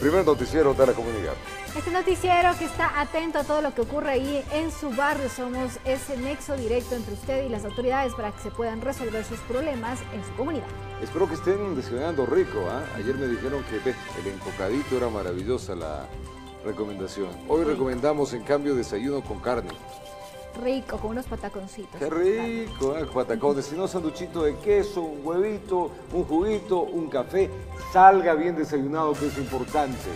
Primer noticiero de la comunidad. Este noticiero que está atento a todo lo que ocurre ahí en su barrio. Somos ese nexo directo entre usted y las autoridades para que se puedan resolver sus problemas en su comunidad. Espero que estén desayunando rico. ¿ah? Ayer me dijeron que ve, el encocadito era maravillosa la recomendación. Hoy recomendamos en cambio desayuno con carne. Rico, con unos pataconcitos. Qué rico, ¿eh? patacones. Si no, sanduchito de queso, un huevito, un juguito, un café. Salga bien desayunado, que es importante.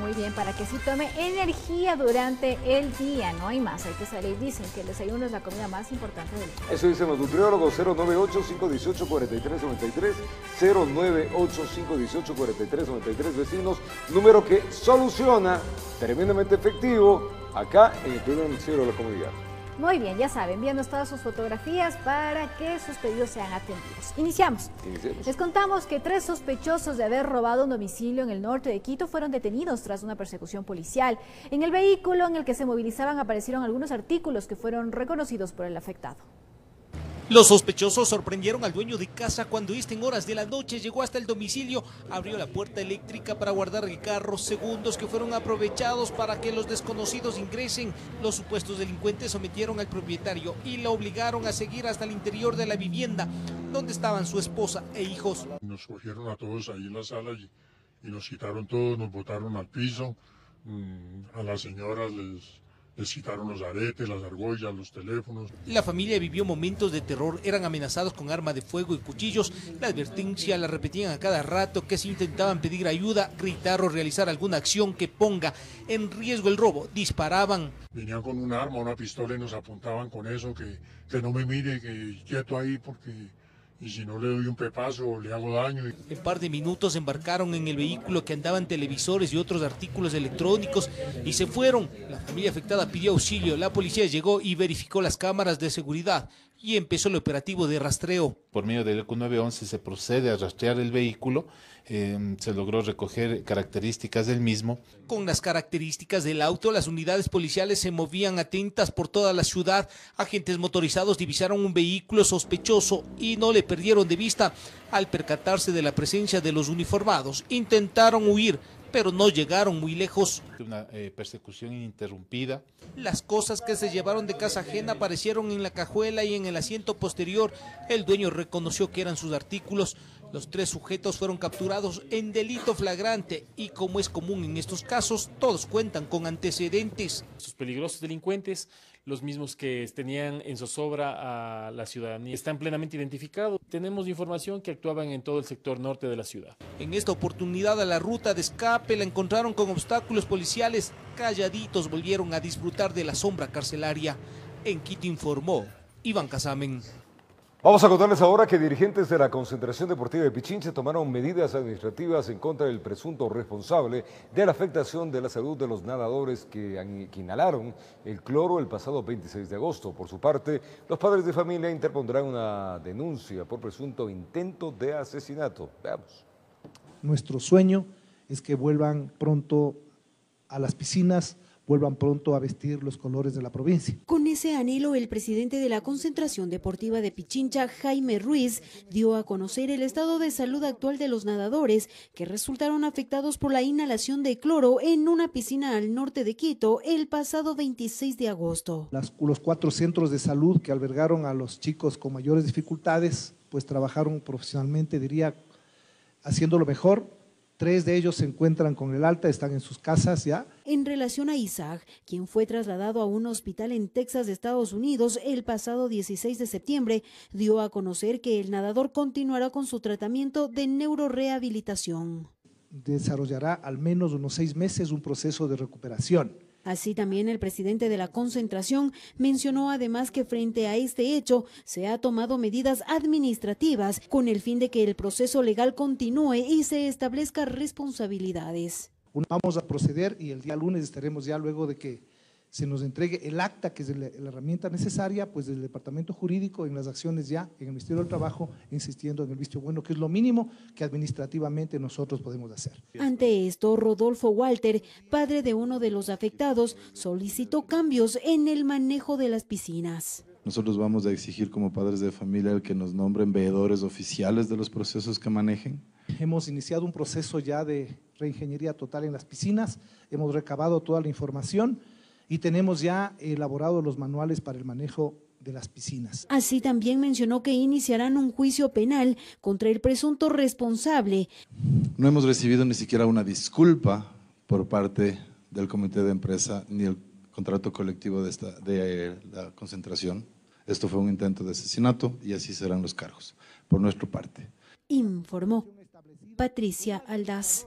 Muy bien, para que sí tome energía durante el día. No hay más, hay que salir. Dicen que el desayuno es la comida más importante del día. Eso dicen los nutriólogos 098-518-4393, 098-518-4393, vecinos. Número que soluciona, tremendamente efectivo, acá en el primer noticiero de la comunidad. Muy bien, ya saben, envíanos todas sus fotografías para que sus pedidos sean atendidos. Iniciamos. Iniciemos. Les contamos que tres sospechosos de haber robado un domicilio en el norte de Quito fueron detenidos tras una persecución policial. En el vehículo en el que se movilizaban aparecieron algunos artículos que fueron reconocidos por el afectado. Los sospechosos sorprendieron al dueño de casa cuando este en horas de la noche llegó hasta el domicilio, abrió la puerta eléctrica para guardar el carro, segundos que fueron aprovechados para que los desconocidos ingresen. Los supuestos delincuentes sometieron al propietario y lo obligaron a seguir hasta el interior de la vivienda, donde estaban su esposa e hijos. Nos cogieron a todos ahí en la sala y, y nos quitaron todo, nos botaron al piso, mm, a las señoras les, les quitaron los aretes, las argollas, los teléfonos. La familia vivió momentos de terror, eran amenazados con arma de fuego y cuchillos. La advertencia la repetían a cada rato que si intentaban pedir ayuda, gritar o realizar alguna acción que ponga en riesgo el robo, disparaban. Venían con un arma, una pistola y nos apuntaban con eso, que, que no me mire, que quieto ahí porque... Y si no le doy un pepazo, le hago daño. En par de minutos embarcaron en el vehículo que andaban televisores y otros artículos electrónicos y se fueron. La familia afectada pidió auxilio. La policía llegó y verificó las cámaras de seguridad y empezó el operativo de rastreo. Por medio del ECU 911 se procede a rastrear el vehículo, eh, se logró recoger características del mismo. Con las características del auto, las unidades policiales se movían atentas por toda la ciudad. Agentes motorizados divisaron un vehículo sospechoso y no le perdieron de vista. Al percatarse de la presencia de los uniformados, intentaron huir, pero no llegaron muy lejos. Una eh, persecución ininterrumpida. Las cosas que se llevaron de casa ajena aparecieron en la cajuela y en el asiento posterior. El dueño reconoció que eran sus artículos. Los tres sujetos fueron capturados en delito flagrante y como es común en estos casos, todos cuentan con antecedentes. Sus peligrosos delincuentes, los mismos que tenían en zozobra a la ciudadanía, están plenamente identificados. Tenemos información que actuaban en todo el sector norte de la ciudad. En esta oportunidad a la ruta de escape la encontraron con obstáculos policiales. Calladitos volvieron a disfrutar de la sombra carcelaria. En Quito informó Iván Casamen. Vamos a contarles ahora que dirigentes de la concentración deportiva de Pichinche tomaron medidas administrativas en contra del presunto responsable de la afectación de la salud de los nadadores que, que inhalaron el cloro el pasado 26 de agosto. Por su parte, los padres de familia interpondrán una denuncia por presunto intento de asesinato. Veamos. Nuestro sueño es que vuelvan pronto a las piscinas, vuelvan pronto a vestir los colores de la provincia. Con ese anhelo, el presidente de la Concentración Deportiva de Pichincha, Jaime Ruiz, dio a conocer el estado de salud actual de los nadadores que resultaron afectados por la inhalación de cloro en una piscina al norte de Quito el pasado 26 de agosto. Las, los cuatro centros de salud que albergaron a los chicos con mayores dificultades, pues trabajaron profesionalmente, diría, haciendo lo mejor, Tres de ellos se encuentran con el alta, están en sus casas ya. En relación a Isaac, quien fue trasladado a un hospital en Texas, Estados Unidos, el pasado 16 de septiembre, dio a conocer que el nadador continuará con su tratamiento de neurorehabilitación. Desarrollará al menos unos seis meses un proceso de recuperación. Así también el presidente de la concentración mencionó además que frente a este hecho se ha tomado medidas administrativas con el fin de que el proceso legal continúe y se establezca responsabilidades. Vamos a proceder y el día lunes estaremos ya luego de que se nos entregue el acta, que es la, la, herramienta necesaria, pues del Departamento Jurídico en las acciones ya en el Ministerio del Trabajo, insistiendo en el visto bueno, que es lo mínimo que administrativamente nosotros podemos hacer. Ante esto, Rodolfo Walter, padre de uno de los afectados, solicitó cambios en el manejo de las piscinas. Nosotros vamos a exigir como padres de familia el que nos nombren veedores oficiales de los procesos que manejen hemos iniciado un proceso ya de reingeniería total en las piscinas, hemos recabado toda la información y tenemos ya elaborado los manuales para el manejo de las piscinas. Así también mencionó que iniciarán un juicio penal contra el presunto responsable. No hemos recibido ni siquiera una disculpa por parte del comité de empresa ni el contrato colectivo de, esta, de la concentración. Esto fue un intento de asesinato y así serán los cargos por nuestra parte. Informó Patricia Aldaz.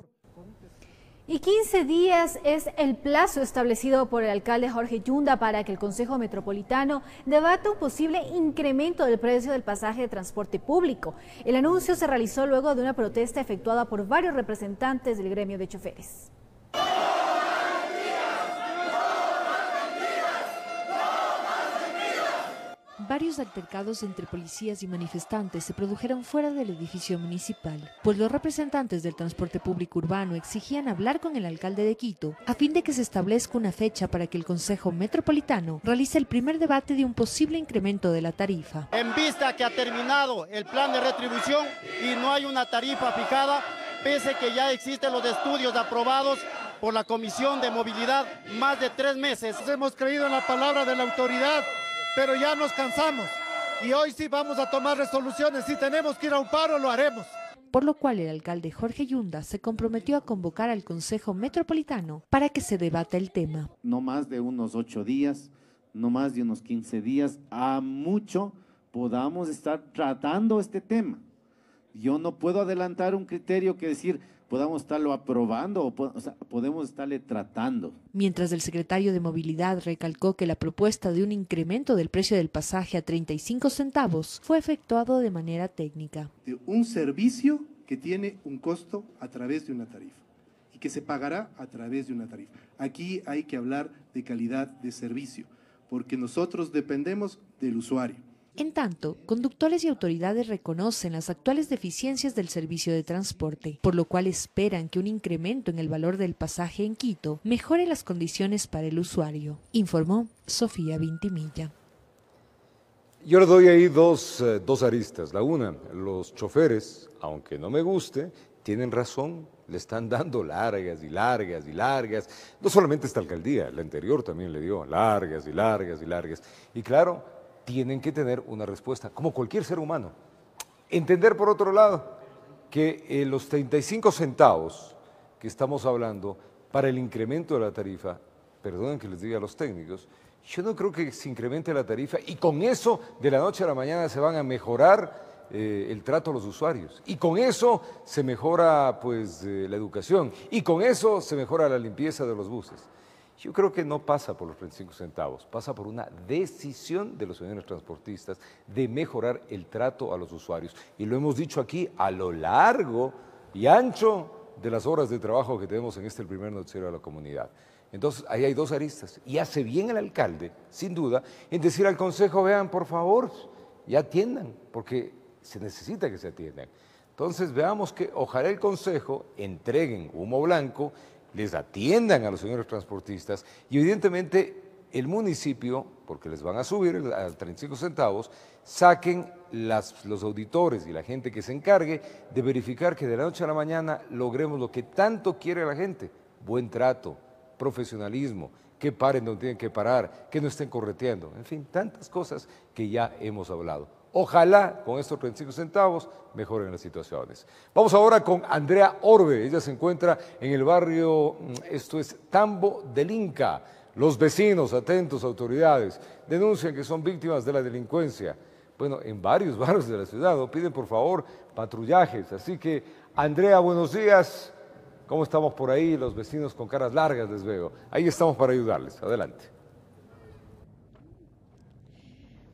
Y 15 días es el plazo establecido por el alcalde Jorge Yunda para que el Consejo Metropolitano debata un posible incremento del precio del pasaje de transporte público. El anuncio se realizó luego de una protesta efectuada por varios representantes del gremio de choferes. Varios altercados entre policías y manifestantes se produjeron fuera del edificio municipal, pues los representantes del transporte público urbano exigían hablar con el alcalde de Quito a fin de que se establezca una fecha para que el Consejo Metropolitano realice el primer debate de un posible incremento de la tarifa. En vista que ha terminado el plan de retribución y no hay una tarifa fijada, pese que ya existen los estudios aprobados por la Comisión de Movilidad más de tres meses. Hemos creído en la palabra de la autoridad pero ya nos cansamos y hoy sí vamos a tomar resoluciones. Si tenemos que ir a un paro, lo haremos. Por lo cual el alcalde Jorge Yunda se comprometió a convocar al Consejo Metropolitano para que se debata el tema. No más de unos ocho días, no más de unos quince días, a mucho podamos estar tratando este tema. Yo no puedo adelantar un criterio que decir, podamos estarlo aprobando o, podemos estarle tratando. Mientras el secretario de Movilidad recalcó que la propuesta de un incremento del precio del pasaje a 35 centavos fue efectuado de manera técnica. De un servicio que tiene un costo a través de una tarifa y que se pagará a través de una tarifa. Aquí hay que hablar de calidad de servicio, porque nosotros dependemos del usuario. En tanto, conductores y autoridades reconocen las actuales deficiencias del servicio de transporte, por lo cual esperan que un incremento en el valor del pasaje en Quito mejore las condiciones para el usuario, informó Sofía Vintimilla. Yo le doy ahí dos, eh, dos aristas. La una, los choferes, aunque no me guste, tienen razón, le están dando largas y largas y largas. No solamente esta alcaldía, la anterior también le dio largas y largas y largas. Y claro, tienen que tener una respuesta, como cualquier ser humano. Entender, por otro lado, que eh, los 35 centavos que estamos hablando para el incremento de la tarifa, perdonen que les diga a los técnicos, yo no creo que se incremente la tarifa y con eso de la noche a la mañana se van a mejorar eh, el trato a los usuarios. Y con eso se mejora pues, eh, la educación. Y con eso se mejora la limpieza de los buses. Yo creo que no pasa por los 35 centavos, pasa por una decisión de los señores transportistas de mejorar el trato a los usuarios. Y lo hemos dicho aquí a lo largo y ancho de las horas de trabajo que tenemos en este primer noticiero de la comunidad. Entonces, ahí hay dos aristas. Y hace bien el alcalde, sin duda, en decir al Consejo, vean, por favor, y atiendan, porque se necesita que se atiendan. Entonces, veamos que ojalá el Consejo entreguen humo blanco les atiendan a los señores transportistas y evidentemente el municipio, porque les van a subir a 35 centavos, saquen los auditores y la gente que se encargue de verificar que de la noche a la mañana logremos lo que tanto quiere la gente, buen trato, profesionalismo, que paren donde tienen que parar, que no estén correteando, en fin, tantas cosas que ya hemos hablado. Ojalá con estos 35 centavos mejoren las situaciones. Vamos ahora con Andrea Orbe. Ella se encuentra en el barrio, mm, esto es Tambo del Inca. Los vecinos, atentos, autoridades, denuncian que son víctimas de la delincuencia. Bueno, en varios barrios de la ciudad piden por favor patrullajes. Así que, Andrea, buenos días. ¿Cómo estamos por ahí? Los vecinos con caras largas les veo. Ahí estamos para ayudarles. Adelante.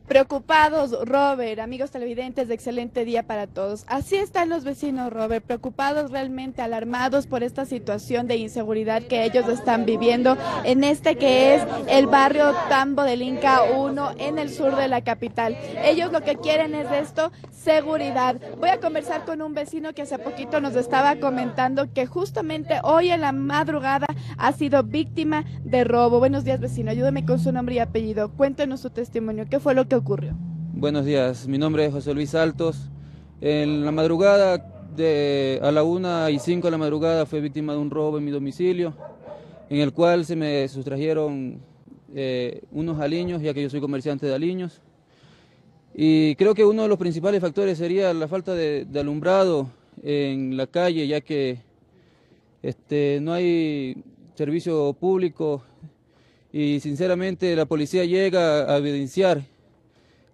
Preocupados, Robert, amigos televidentes, de excelente día para todos. Así están los vecinos, Robert, preocupados, realmente alarmados por esta situación de inseguridad que ellos están viviendo en este que es el barrio Tambo del Inca 1 en el sur de la capital. Ellos lo que quieren es esto, seguridad. Voy a conversar con un vecino que hace poquito nos estaba comentando que justamente hoy en la madrugada ha sido víctima de robo. Buenos días, vecino, ayúdeme con su nombre y apellido. Cuéntenos su testimonio. ¿Qué fue lo que ocurrió? Buenos días, mi nombre es José Luis Altos. En la madrugada de, a la una y cinco de la madrugada fue víctima de un robo en mi domicilio, en el cual se me sustrajeron eh, unos aliños, ya que yo soy comerciante de aliños. Y creo que uno de los principales factores sería la falta de, alumbrado en la calle, ya que este, no hay servicio público y sinceramente la policía llega a evidenciar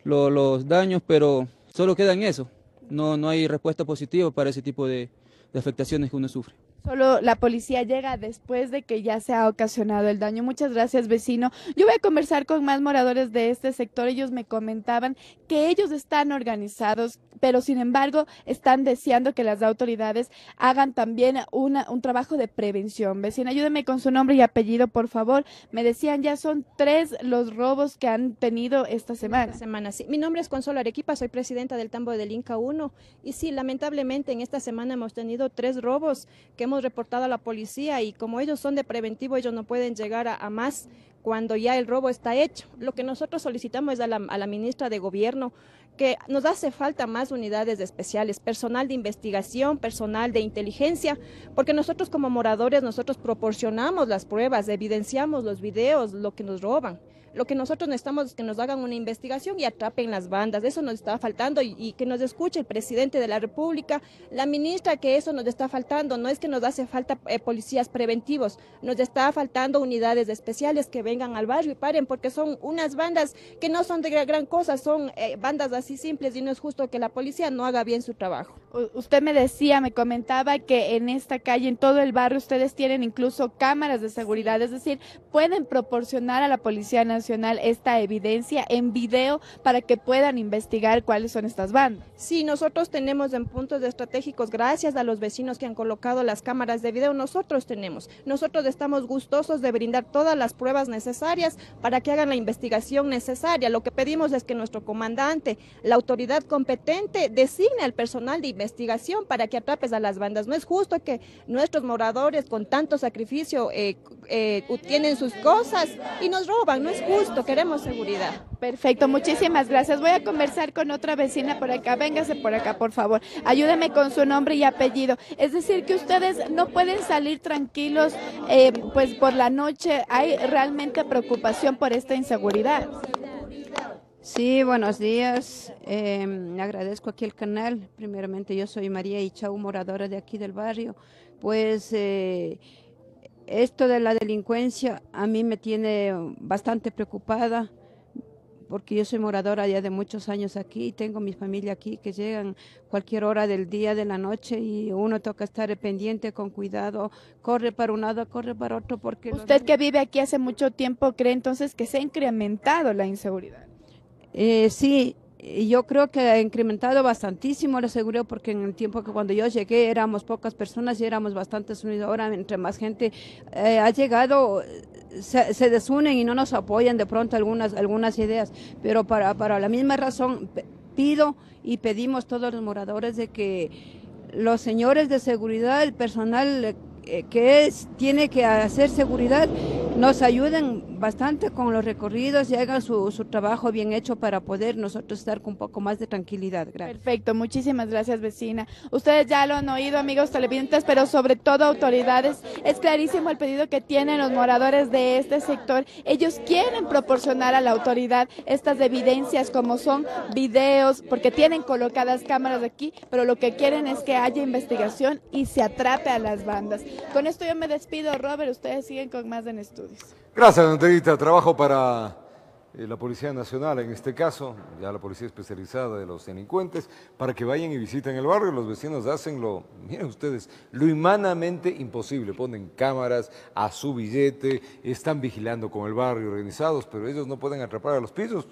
los daños, pero solo queda en eso. No, no hay respuesta positiva para ese tipo de afectaciones que uno sufre. Solo la policía llega después de que ya se ha ocasionado el daño. Muchas gracias, vecino. Yo voy a conversar con más moradores de este sector. Ellos me comentaban que ellos están organizados, pero sin embargo están deseando que las autoridades hagan también una, un trabajo de prevención. Vecina, ayúdeme con su nombre y apellido, por favor. Me decían ya son tres los robos que han tenido esta semana. Esta semana, sí. Mi nombre es Consuelo Arequipa, soy presidenta del Tambo del Inca 1. Y sí, lamentablemente en esta semana hemos tenido tres robos que hemos reportado a la policía y como ellos son de preventivo, ellos no pueden llegar a, más cuando ya el robo está hecho. Lo que nosotros solicitamos es a la, a la ministra de Gobierno que nos hace falta más unidades especiales, personal de investigación, personal de inteligencia, porque nosotros como moradores, nosotros proporcionamos las pruebas, evidenciamos los videos, lo que nos roban. Lo que nosotros necesitamos es que nos hagan una investigación y atrapen las bandas. Eso nos está faltando y, que nos escuche el presidente de la República, la ministra, que eso nos está faltando. No es que nos hace falta eh, policías preventivos, nos está faltando unidades especiales que vengan al barrio y paren, porque son unas bandas que no son de gran cosa, son eh, bandas así simples y no es justo que la policía no haga bien su trabajo. Usted me decía, me comentaba que en esta calle, en todo el barrio, ustedes tienen incluso cámaras de seguridad, es decir, pueden proporcionar a la Policía Nacional esta evidencia en video para que puedan investigar cuáles son estas bandas. Sí, nosotros tenemos en puntos estratégicos, gracias a los vecinos que han colocado las cámaras de video, nosotros tenemos. Nosotros estamos gustosos de brindar todas las pruebas necesarias para que hagan la investigación necesaria. Lo que pedimos es que nuestro comandante, la autoridad competente, designe al personal de investigación para que atrapes a las bandas. No es justo que nuestros moradores con tanto sacrificio eh, eh, tienen sus cosas y nos roban, no es justo, queremos seguridad. Perfecto, muchísimas gracias. Voy a conversar con otra vecina por acá. Véngase por acá, por favor. Ayúdeme con su nombre y apellido. Es decir, que ustedes no pueden salir tranquilos, eh, pues por la noche. Hay realmente preocupación por esta inseguridad. Sí, buenos días. Eh, agradezco aquí el canal. Primeramente, yo soy María Ichau, moradora de aquí del barrio. Pues eh, esto de la delincuencia a mí me tiene bastante preocupada porque yo soy moradora ya de muchos años aquí y tengo mi familia aquí que llegan cualquier hora del día, de la noche y uno toca estar pendiente con cuidado, corre para un lado, corre para otro porque... Usted que vive aquí hace mucho tiempo cree entonces que se ha incrementado la inseguridad. Eh, sí, yo creo que ha incrementado bastantísimo la seguridad porque en el tiempo que cuando yo llegué éramos pocas personas y éramos bastantes unidos. Ahora, entre más gente eh, ha llegado, se, desunen y no nos apoyan de pronto algunas, algunas ideas. Pero para, para la misma razón pido y pedimos todos los moradores de que los señores de seguridad, el personal eh, que es, tiene que hacer seguridad, nos ayuden bastante con los recorridos y hagan su, su, trabajo bien hecho para poder nosotros estar con un poco más de tranquilidad. Perfecto, muchísimas gracias vecina. Ustedes ya lo han oído amigos televidentes, pero sobre todo autoridades, es clarísimo el pedido que tienen los moradores de este sector. Ellos quieren proporcionar a la autoridad estas evidencias como son videos, porque tienen colocadas cámaras aquí, pero lo que quieren es que haya investigación y se atrape a las bandas. Con esto yo me despido, Robert, ustedes siguen con más en estudio. Gracias, Andreita. Trabajo para eh, la Policía Nacional, en este caso, ya la Policía Especializada de los Delincuentes, para que vayan y visiten el barrio. Los vecinos hacen lo, miren ustedes, lo humanamente imposible. Ponen cámaras a su billete, están vigilando con el barrio organizados, pero ellos no pueden atrapar a los pisos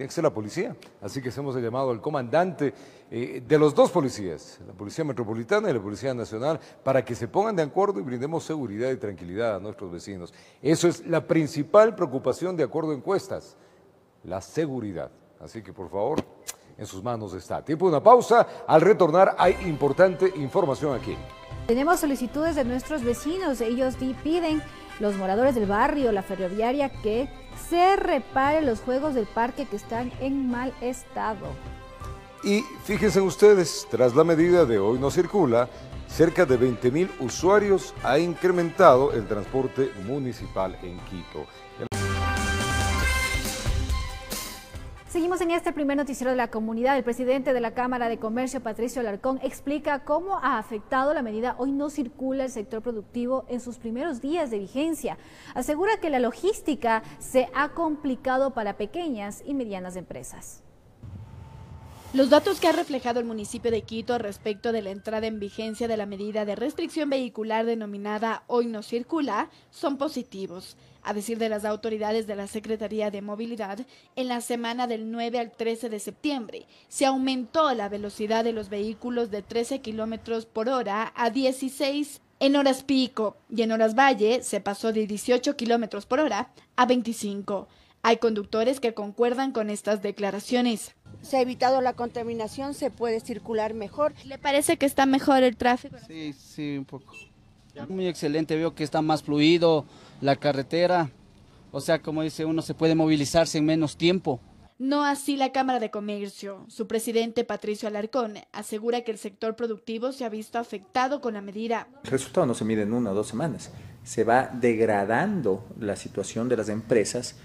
tiene que la policía. Así que hacemos el llamado al comandante eh, de los dos policías, la Policía Metropolitana y la Policía Nacional, para que se pongan de acuerdo y brindemos seguridad y tranquilidad a nuestros vecinos. Eso es la principal preocupación de acuerdo a encuestas, la seguridad. Así que por favor, en sus manos está. Tiempo de una pausa. Al retornar hay importante información aquí. Tenemos solicitudes de nuestros vecinos. Ellos piden, los moradores del barrio, la ferroviaria, que se repare los juegos del parque que están en mal estado. Y fíjense ustedes, tras la medida de hoy no circula, cerca de 20.000 usuarios ha incrementado el transporte municipal en Quito. Seguimos en este primer noticiero de la comunidad. El presidente de la Cámara de Comercio, Patricio Alarcón, explica cómo ha afectado la medida Hoy no circula el sector productivo en sus primeros días de vigencia. Asegura que la logística se ha complicado para pequeñas y medianas empresas. Los datos que ha reflejado el municipio de Quito respecto de la entrada en vigencia de la medida de restricción vehicular denominada Hoy no circula son positivos. A decir de las autoridades de la Secretaría de Movilidad, en la semana del 9 al 13 de septiembre se aumentó la velocidad de los vehículos de 13 kilómetros por hora a 16 en horas pico y en horas valle se pasó de 18 kilómetros por hora a 25. Hay conductores que concuerdan con estas declaraciones se ha evitado la contaminación, se puede circular mejor. ¿Le parece que está mejor el tráfico? Sí, sí, un poco. Muy excelente, veo que está más fluido la carretera, o sea, como dice uno, se puede movilizarse en menos tiempo. No así la Cámara de Comercio. Su presidente Patricio Alarcón asegura que el sector productivo se ha visto afectado con la medida. El resultado no se mide en una o dos semanas. Se va degradando la situación de las empresas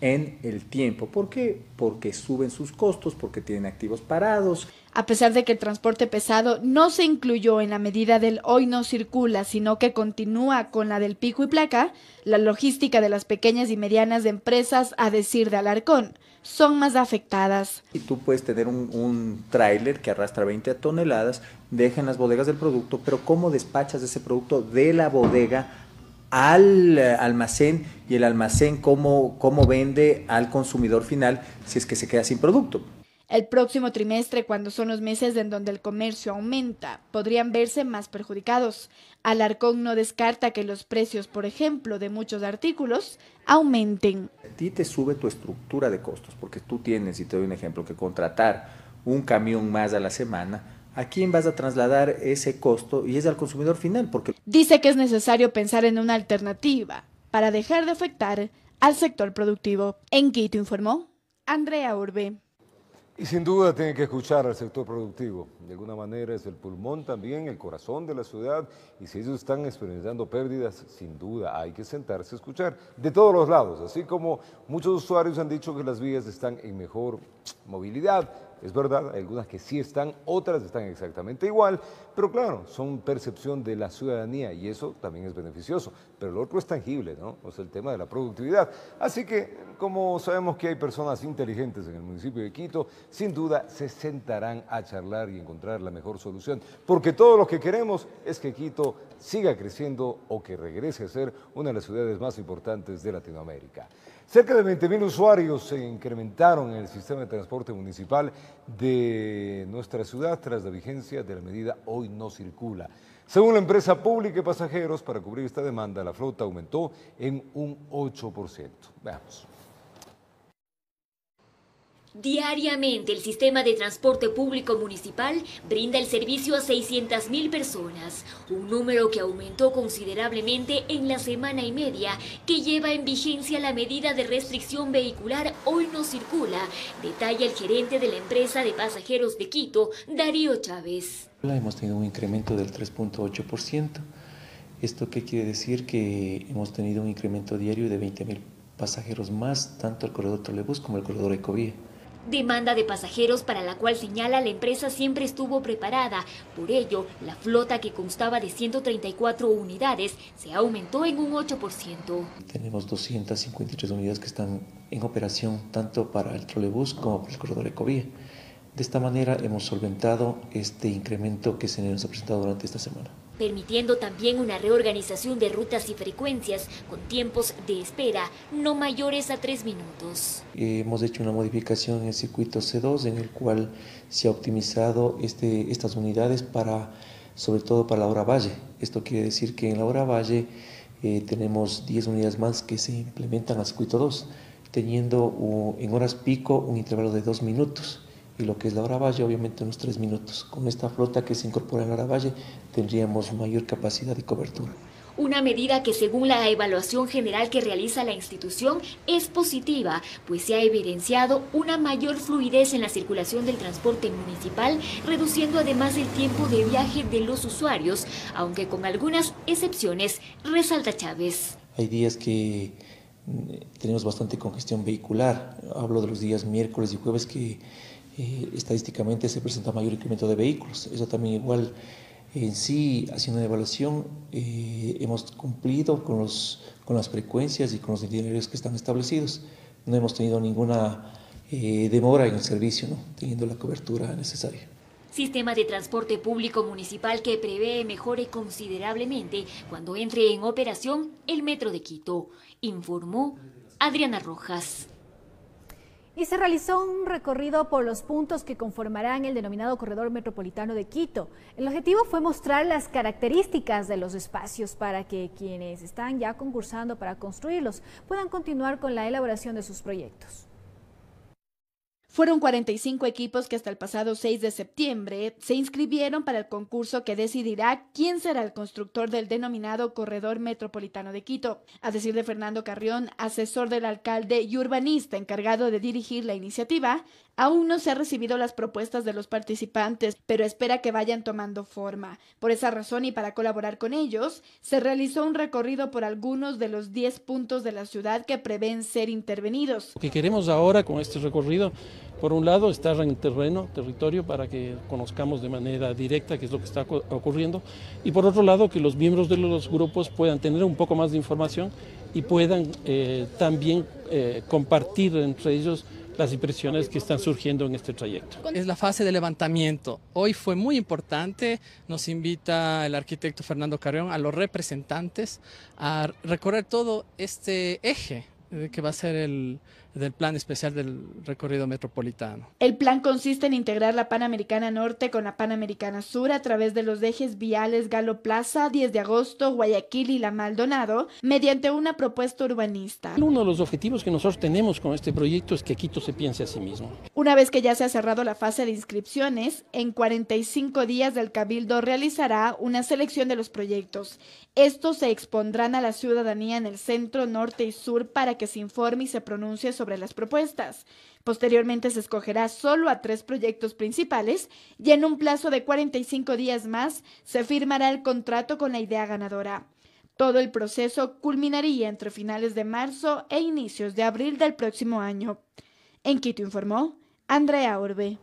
en el tiempo. ¿Por qué? Porque suben sus costos, porque tienen activos parados. A pesar de que el transporte pesado no se incluyó en la medida del hoy no circula, sino que continúa con la del pico y placa, la logística de las pequeñas y medianas empresas, a decir de Alarcón, son más afectadas. Y tú puedes tener un, un tráiler que arrastra 20 toneladas, deja en las bodegas del producto, pero ¿cómo despachas ese producto de la bodega al eh, almacén y el almacén cómo, cómo vende al consumidor final si es que se queda sin producto. El próximo trimestre, cuando son los meses en donde el comercio aumenta, podrían verse más perjudicados. Alarcón no descarta que los precios, por ejemplo, de muchos artículos aumenten. A ti te sube tu estructura de costos, porque tú tienes, y te doy un ejemplo, que contratar un camión más a la semana, ¿a quién vas a trasladar ese costo? Y es al consumidor final. Porque... Dice que es necesario pensar en una alternativa para dejar de afectar al sector productivo. En Quito informó Andrea Urbe. Y sin duda tiene que escuchar al sector productivo. De alguna manera es el pulmón también, el corazón de la ciudad. Y si ellos están experimentando pérdidas, sin duda hay que sentarse a escuchar de todos los lados. Así como muchos usuarios han dicho que las vías están en mejor movilidad, es verdad, hay algunas que sí están, otras están exactamente igual, pero claro, son percepción de la ciudadanía y eso también es beneficioso. Pero lo otro es tangible, ¿no? O sea, el tema de la productividad. Así que, como sabemos que hay personas inteligentes en el municipio de Quito, sin duda se sentarán a charlar y encontrar la mejor solución, porque todo lo que queremos es que Quito siga creciendo o que regrese a ser una de las ciudades más importantes de Latinoamérica. Cerca de 20.000 usuarios se incrementaron en el sistema de transporte municipal de nuestra ciudad tras la vigencia de la medida Hoy no circula. Según la empresa pública y pasajeros, para cubrir esta demanda, la flota aumentó en un 8%. Veamos. Diariamente el sistema de transporte público municipal brinda el servicio a 600.000 personas, un número que aumentó considerablemente en la semana y media que lleva en vigencia la medida de restricción vehicular Hoy no circula, detalla el gerente de la empresa de pasajeros de Quito, Darío Chávez. Hemos tenido un incremento del 3.8%. ¿Esto qué quiere decir? Que hemos tenido un incremento diario de 20.000 pasajeros más, tanto el corredor trolebús como el corredor ecovía demanda de pasajeros para la cual señala la empresa siempre estuvo preparada. Por ello, la flota que constaba de 134 unidades se aumentó en un 8%. Tenemos 253 unidades que están en operación tanto para el trolebús como para el corredor Ecovía. De esta manera hemos solventado este incremento que se nos ha presentado durante esta semana permitiendo también una reorganización de rutas y frecuencias con tiempos de espera no mayores a tres minutos. Hemos hecho una modificación en el circuito C2 en el cual se ha optimizado este, estas unidades para, sobre todo para la hora valle. Esto quiere decir que en la hora valle eh, tenemos 10 unidades más que se implementan al circuito 2, teniendo en horas pico un intervalo de dos minutos y lo que es la hora valle, obviamente unos tres minutos. Con esta flota que se incorpora en la hora valle tendríamos mayor capacidad de cobertura. una medida que según la evaluación general que realiza la institución es positiva, pues se ha evidenciado una mayor fluidez en la circulación del transporte municipal, reduciendo además el tiempo de viaje de los usuarios, aunque con algunas excepciones, resalta Chávez. Hay días que mm, tenemos bastante congestión vehicular. Hablo de los días miércoles y jueves que eh, estadísticamente se presenta mayor incremento de vehículos. Eso también igual en sí, haciendo una evaluación, eh, hemos cumplido con, los, con las frecuencias y con los itinerarios que están establecidos. No hemos tenido ninguna eh, demora en el servicio, ¿no? teniendo la cobertura necesaria. Sistema de transporte público municipal que prevé mejore considerablemente cuando entre en operación el Metro de Quito, informó Adriana Rojas y se realizó un recorrido por los puntos que conformarán el denominado Corredor Metropolitano de Quito. El objetivo fue mostrar las características de los espacios para que quienes están ya concursando para construirlos puedan continuar con la elaboración de sus proyectos. Fueron 45 equipos que hasta el pasado 6 de septiembre se inscribieron para el concurso que decidirá quién será el constructor del denominado Corredor Metropolitano de Quito. A decir de Fernando Carrión, asesor del alcalde y urbanista encargado de dirigir la iniciativa, Aún no se han recibido las propuestas de los participantes, pero espera que vayan tomando forma. Por esa razón y para colaborar con ellos, se realizó un recorrido por algunos de los 10 puntos de la ciudad que prevén ser intervenidos. Lo que queremos ahora con este recorrido, por un lado, estar en terreno, territorio, para que conozcamos de manera directa qué es lo que está ocurriendo, y por otro lado, que los miembros de los grupos puedan tener un poco más de información y puedan eh, también eh, compartir entre ellos las impresiones que están surgiendo en este trayecto. Es la fase de levantamiento. Hoy fue muy importante, nos invita el arquitecto Fernando Carrión a los representantes a recorrer todo este eje que va a ser el, del plan especial del recorrido metropolitano. El plan consiste en integrar la Panamericana Norte con la Panamericana Sur a través de los ejes viales Galo Plaza, 10 de agosto, Guayaquil y La Maldonado, mediante una propuesta urbanista. Uno de los objetivos que nosotros tenemos con este proyecto es que Quito se piense a sí mismo. Una vez que ya se ha cerrado la fase de inscripciones, en 45 días del Cabildo realizará una selección de los proyectos. Estos se expondrán a la ciudadanía en el centro, norte y sur para que se informe y se pronuncie sobre las propuestas. Posteriormente se escogerá solo a tres proyectos principales y en un plazo de 45 días más se firmará el contrato con la idea ganadora. Todo el proceso culminaría entre finales de marzo e inicios de abril del próximo año. En Quito informó Andrea Orbe.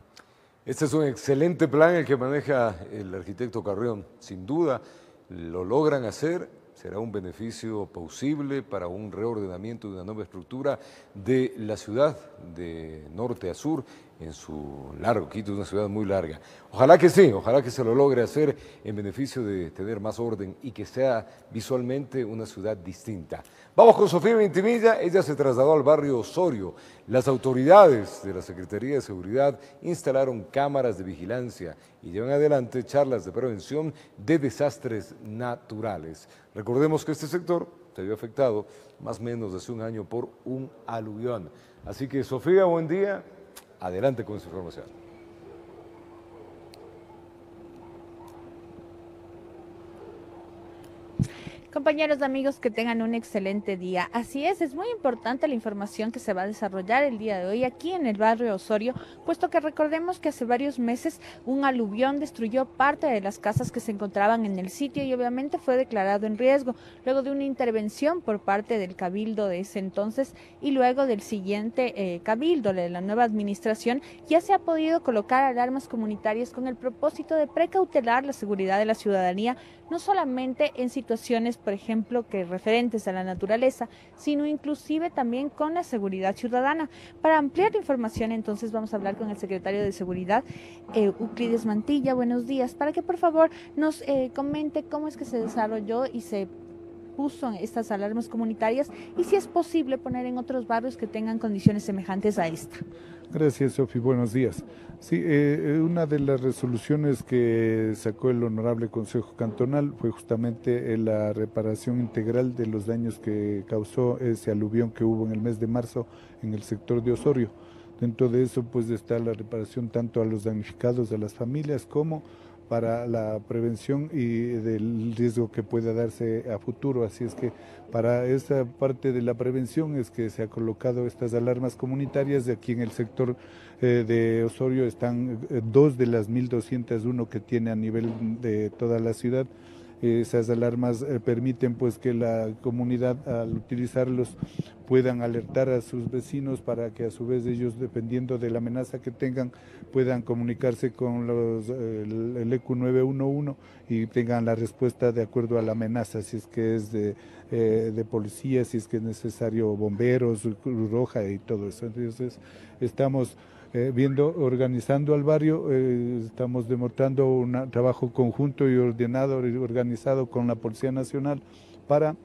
Este es un excelente plan el que maneja el arquitecto Carrión. Sin duda, lo logran hacer será un beneficio posible para un reordenamiento de una nueva estructura de la ciudad de norte a sur en su largo, Quito una ciudad muy larga. Ojalá que sí, ojalá que se lo logre hacer en beneficio de tener más orden y que sea visualmente una ciudad distinta. Vamos con Sofía Ventimilla, ella se trasladó al barrio Osorio. Las autoridades de la Secretaría de Seguridad instalaron cámaras de vigilancia y llevan adelante charlas de prevención de desastres naturales. Recordemos que este sector se vio afectado más o menos hace un año por un aluvión. Así que Sofía, buen día. Adelante con su información. Compañeros, amigos, que tengan un excelente día. Así es, es muy importante la información que se va a desarrollar el día de hoy aquí en el barrio Osorio, puesto que recordemos que hace varios meses un aluvión destruyó parte de las casas que se encontraban en el sitio y obviamente fue declarado en riesgo luego de una intervención por parte del cabildo de ese entonces y luego del siguiente eh, cabildo de la nueva administración ya se ha podido colocar alarmas comunitarias con el propósito de precautelar la seguridad de la ciudadanía, no solamente en situaciones por ejemplo, que referentes a la naturaleza, sino inclusive también con la seguridad ciudadana. Para ampliar información, entonces vamos a hablar con el secretario de Seguridad, eh, Euclides Mantilla. Buenos días, para que por favor nos eh, comente cómo es que se desarrolló y se puso estas alarmas comunitarias y si es posible poner en otros barrios que tengan condiciones semejantes a esta. Gracias, Sofi. Buenos días. Sí, eh, eh, una de las resoluciones que sacó el Honorable Consejo Cantonal fue justamente la reparación integral de los daños que causó ese aluvión que hubo en el mes de marzo en el sector de Osorio. Dentro de eso, pues está la reparación tanto a los damnificados, a las familias, como para la prevención y del riesgo que pueda darse a futuro. Así es que para esta parte de la prevención es que se ha colocado estas alarmas comunitarias. De aquí en el sector eh, de Osorio están eh, dos de las 1.201 que tiene a nivel de toda la ciudad. Esas alarmas eh, permiten pues que la comunidad al utilizarlos puedan alertar a sus vecinos para que a su vez ellos, dependiendo de la amenaza que tengan, puedan comunicarse con los, el, el EQ 911 y tengan la respuesta de acuerdo a la amenaza, si es que es de, eh, de policía, si es que es necesario bomberos, Cruz Roja y todo eso. Entonces, estamos eh, viendo, organizando al barrio, eh, estamos demostrando un trabajo conjunto y ordenado organizado con la Policía Nacional para,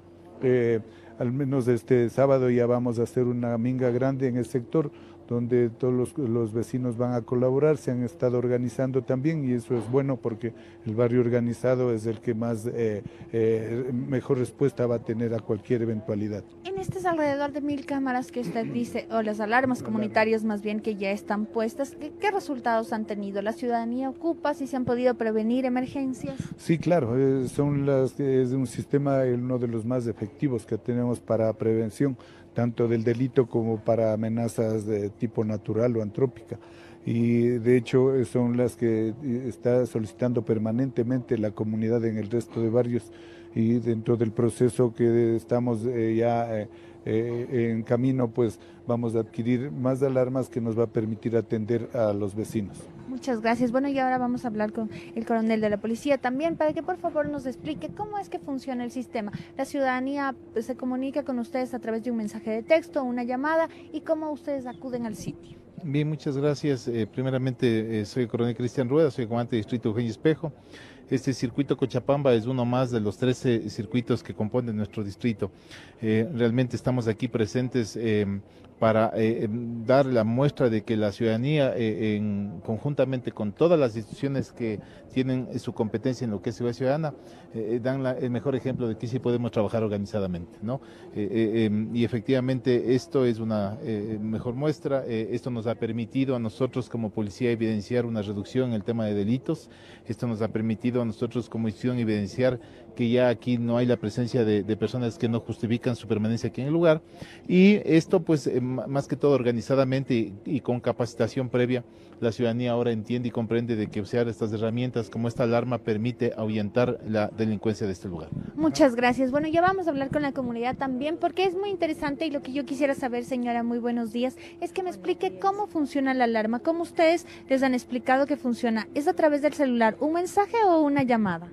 eh, al menos este sábado ya vamos a hacer una minga grande en el sector donde todos los, los, vecinos van a colaborar, se han estado organizando también y eso es bueno porque el barrio organizado es el que más eh, eh, mejor respuesta va a tener a cualquier eventualidad. En estas alrededor de mil cámaras que usted dice, o las alarmas comunitarias más bien que ya están puestas, ¿qué, qué resultados han tenido? ¿La ciudadanía ocupa? ¿Si se han podido prevenir emergencias? Sí, claro, eh, son las, es un sistema uno de los más efectivos que tenemos para prevención tanto del delito como para amenazas de tipo natural o antrópica. Y de hecho son las que está solicitando permanentemente la comunidad en el resto de barrios y dentro del proceso que estamos eh, ya eh, en camino, pues vamos a adquirir más alarmas que nos va a permitir atender a los vecinos. Muchas gracias. Bueno, y ahora vamos a hablar con el coronel de la policía también para que por favor nos explique cómo es que funciona el sistema. La ciudadanía pues, se comunica con ustedes a través de un mensaje de texto, una llamada y cómo ustedes acuden al sitio. Bien, muchas gracias. Eh, primeramente, eh, soy el coronel Cristian Rueda, soy comandante de distrito Eugenio Espejo. Este circuito Cochapamba es uno más de los 13 circuitos que componen nuestro distrito. Eh, realmente estamos aquí presentes eh, para eh, dar la muestra de que la ciudadanía, en, conjuntamente con todas las instituciones que tienen su competencia en lo que es seguridad ciudadana, eh, dan la, el mejor ejemplo de que sí podemos trabajar organizadamente. ¿no? Em, y efectivamente esto es una mejor muestra, esto nos ha permitido a nosotros como policía evidenciar una reducción en el tema de delitos, esto nos ha permitido a nosotros como institución evidenciar que ya aquí no hay la presencia de, de personas que no justifican su permanencia aquí en el lugar y esto pues más que todo organizadamente y, y, con capacitación previa, la ciudadanía ahora entiende y comprende de que usar estas herramientas como esta alarma permite ahuyentar la delincuencia de este lugar. Muchas gracias. Bueno, ya vamos a hablar con la comunidad también porque es muy interesante y lo que yo quisiera saber, señora, muy buenos días, es que me explique cómo funciona la alarma, cómo ustedes les han explicado que funciona. ¿Es a través del celular un mensaje o una llamada?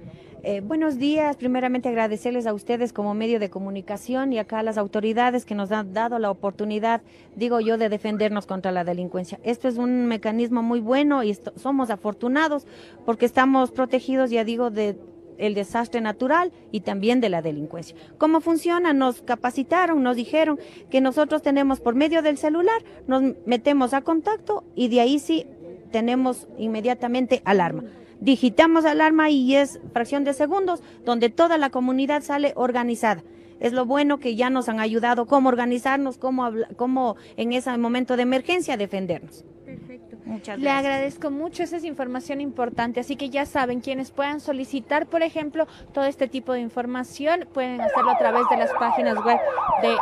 Eh, buenos días, primeramente agradecerles a ustedes como medio de comunicación y acá a las autoridades que nos han dado la oportunidad, digo yo, de defendernos contra la delincuencia. Esto es un mecanismo muy bueno y somos afortunados porque estamos protegidos, ya digo, de el desastre natural y también de la delincuencia. ¿Cómo funciona? Nos capacitaron, nos dijeron que nosotros tenemos por medio del celular, nos metemos a contacto y de ahí sí tenemos inmediatamente alarma digitamos alarma y es fracción de segundos donde toda la comunidad sale organizada. Es lo bueno que ya nos han ayudado cómo organizarnos, cómo, cómo en ese momento de emergencia defendernos. Muchas Le agradezco mucho, esa es información importante, así que ya saben, quienes puedan solicitar, por ejemplo, todo este tipo de información, pueden hacerlo a través de las páginas web del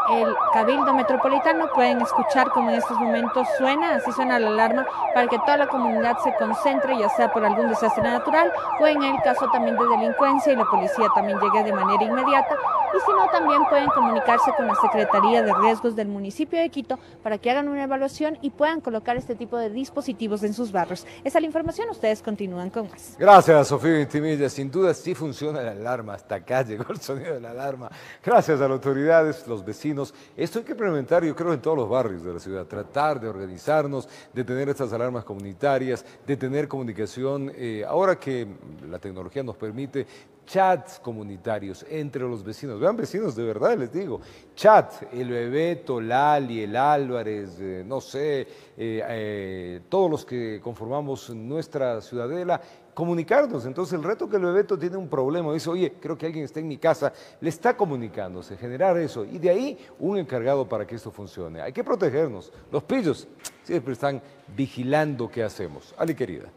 Cabildo Metropolitano, pueden escuchar como en estos momentos suena, así suena la alarma, para que toda la comunidad se concentre, ya sea por algún desastre natural o en el caso también de delincuencia y la policía también llegue de manera inmediata. Y si no, también pueden comunicarse con la Secretaría de Riesgos del municipio de Quito para que hagan una evaluación y puedan colocar este tipo de dispositivos en sus barrios. Esa es la información, ustedes continúan con más. Gracias, Sofía Vintimilla. Sin duda sí funciona la alarma, hasta acá llegó el sonido de la alarma. Gracias a las autoridades, los vecinos. Esto hay que implementar, yo creo, en todos los barrios de la ciudad. Tratar de organizarnos, de tener estas alarmas comunitarias, de tener comunicación. Eh, ahora que la tecnología nos permite chats comunitarios entre los vecinos. Vean vecinos, de verdad les digo. Chat, el Bebeto, Lali, el Álvarez, eh, no sé, eh, eh, todos los que conformamos nuestra ciudadela, comunicarnos. Entonces el reto que el Bebeto tiene un problema, dice, oye, creo que alguien está en mi casa, le está comunicándose, generar eso. Y de ahí un encargado para que esto funcione. Hay que protegernos. Los pillos siempre están vigilando qué hacemos. Ali querida.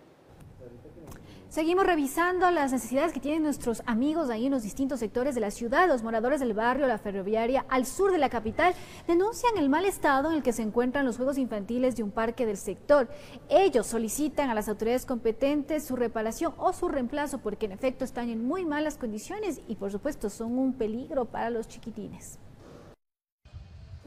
Seguimos revisando las necesidades que tienen nuestros amigos ahí en los distintos sectores de la ciudad. Los moradores del barrio La Ferroviaria, al sur de la capital, denuncian el mal estado en el que se encuentran los juegos infantiles de un parque del sector. Ellos solicitan a las autoridades competentes su reparación o su reemplazo porque en efecto están en muy malas condiciones y por supuesto son un peligro para los chiquitines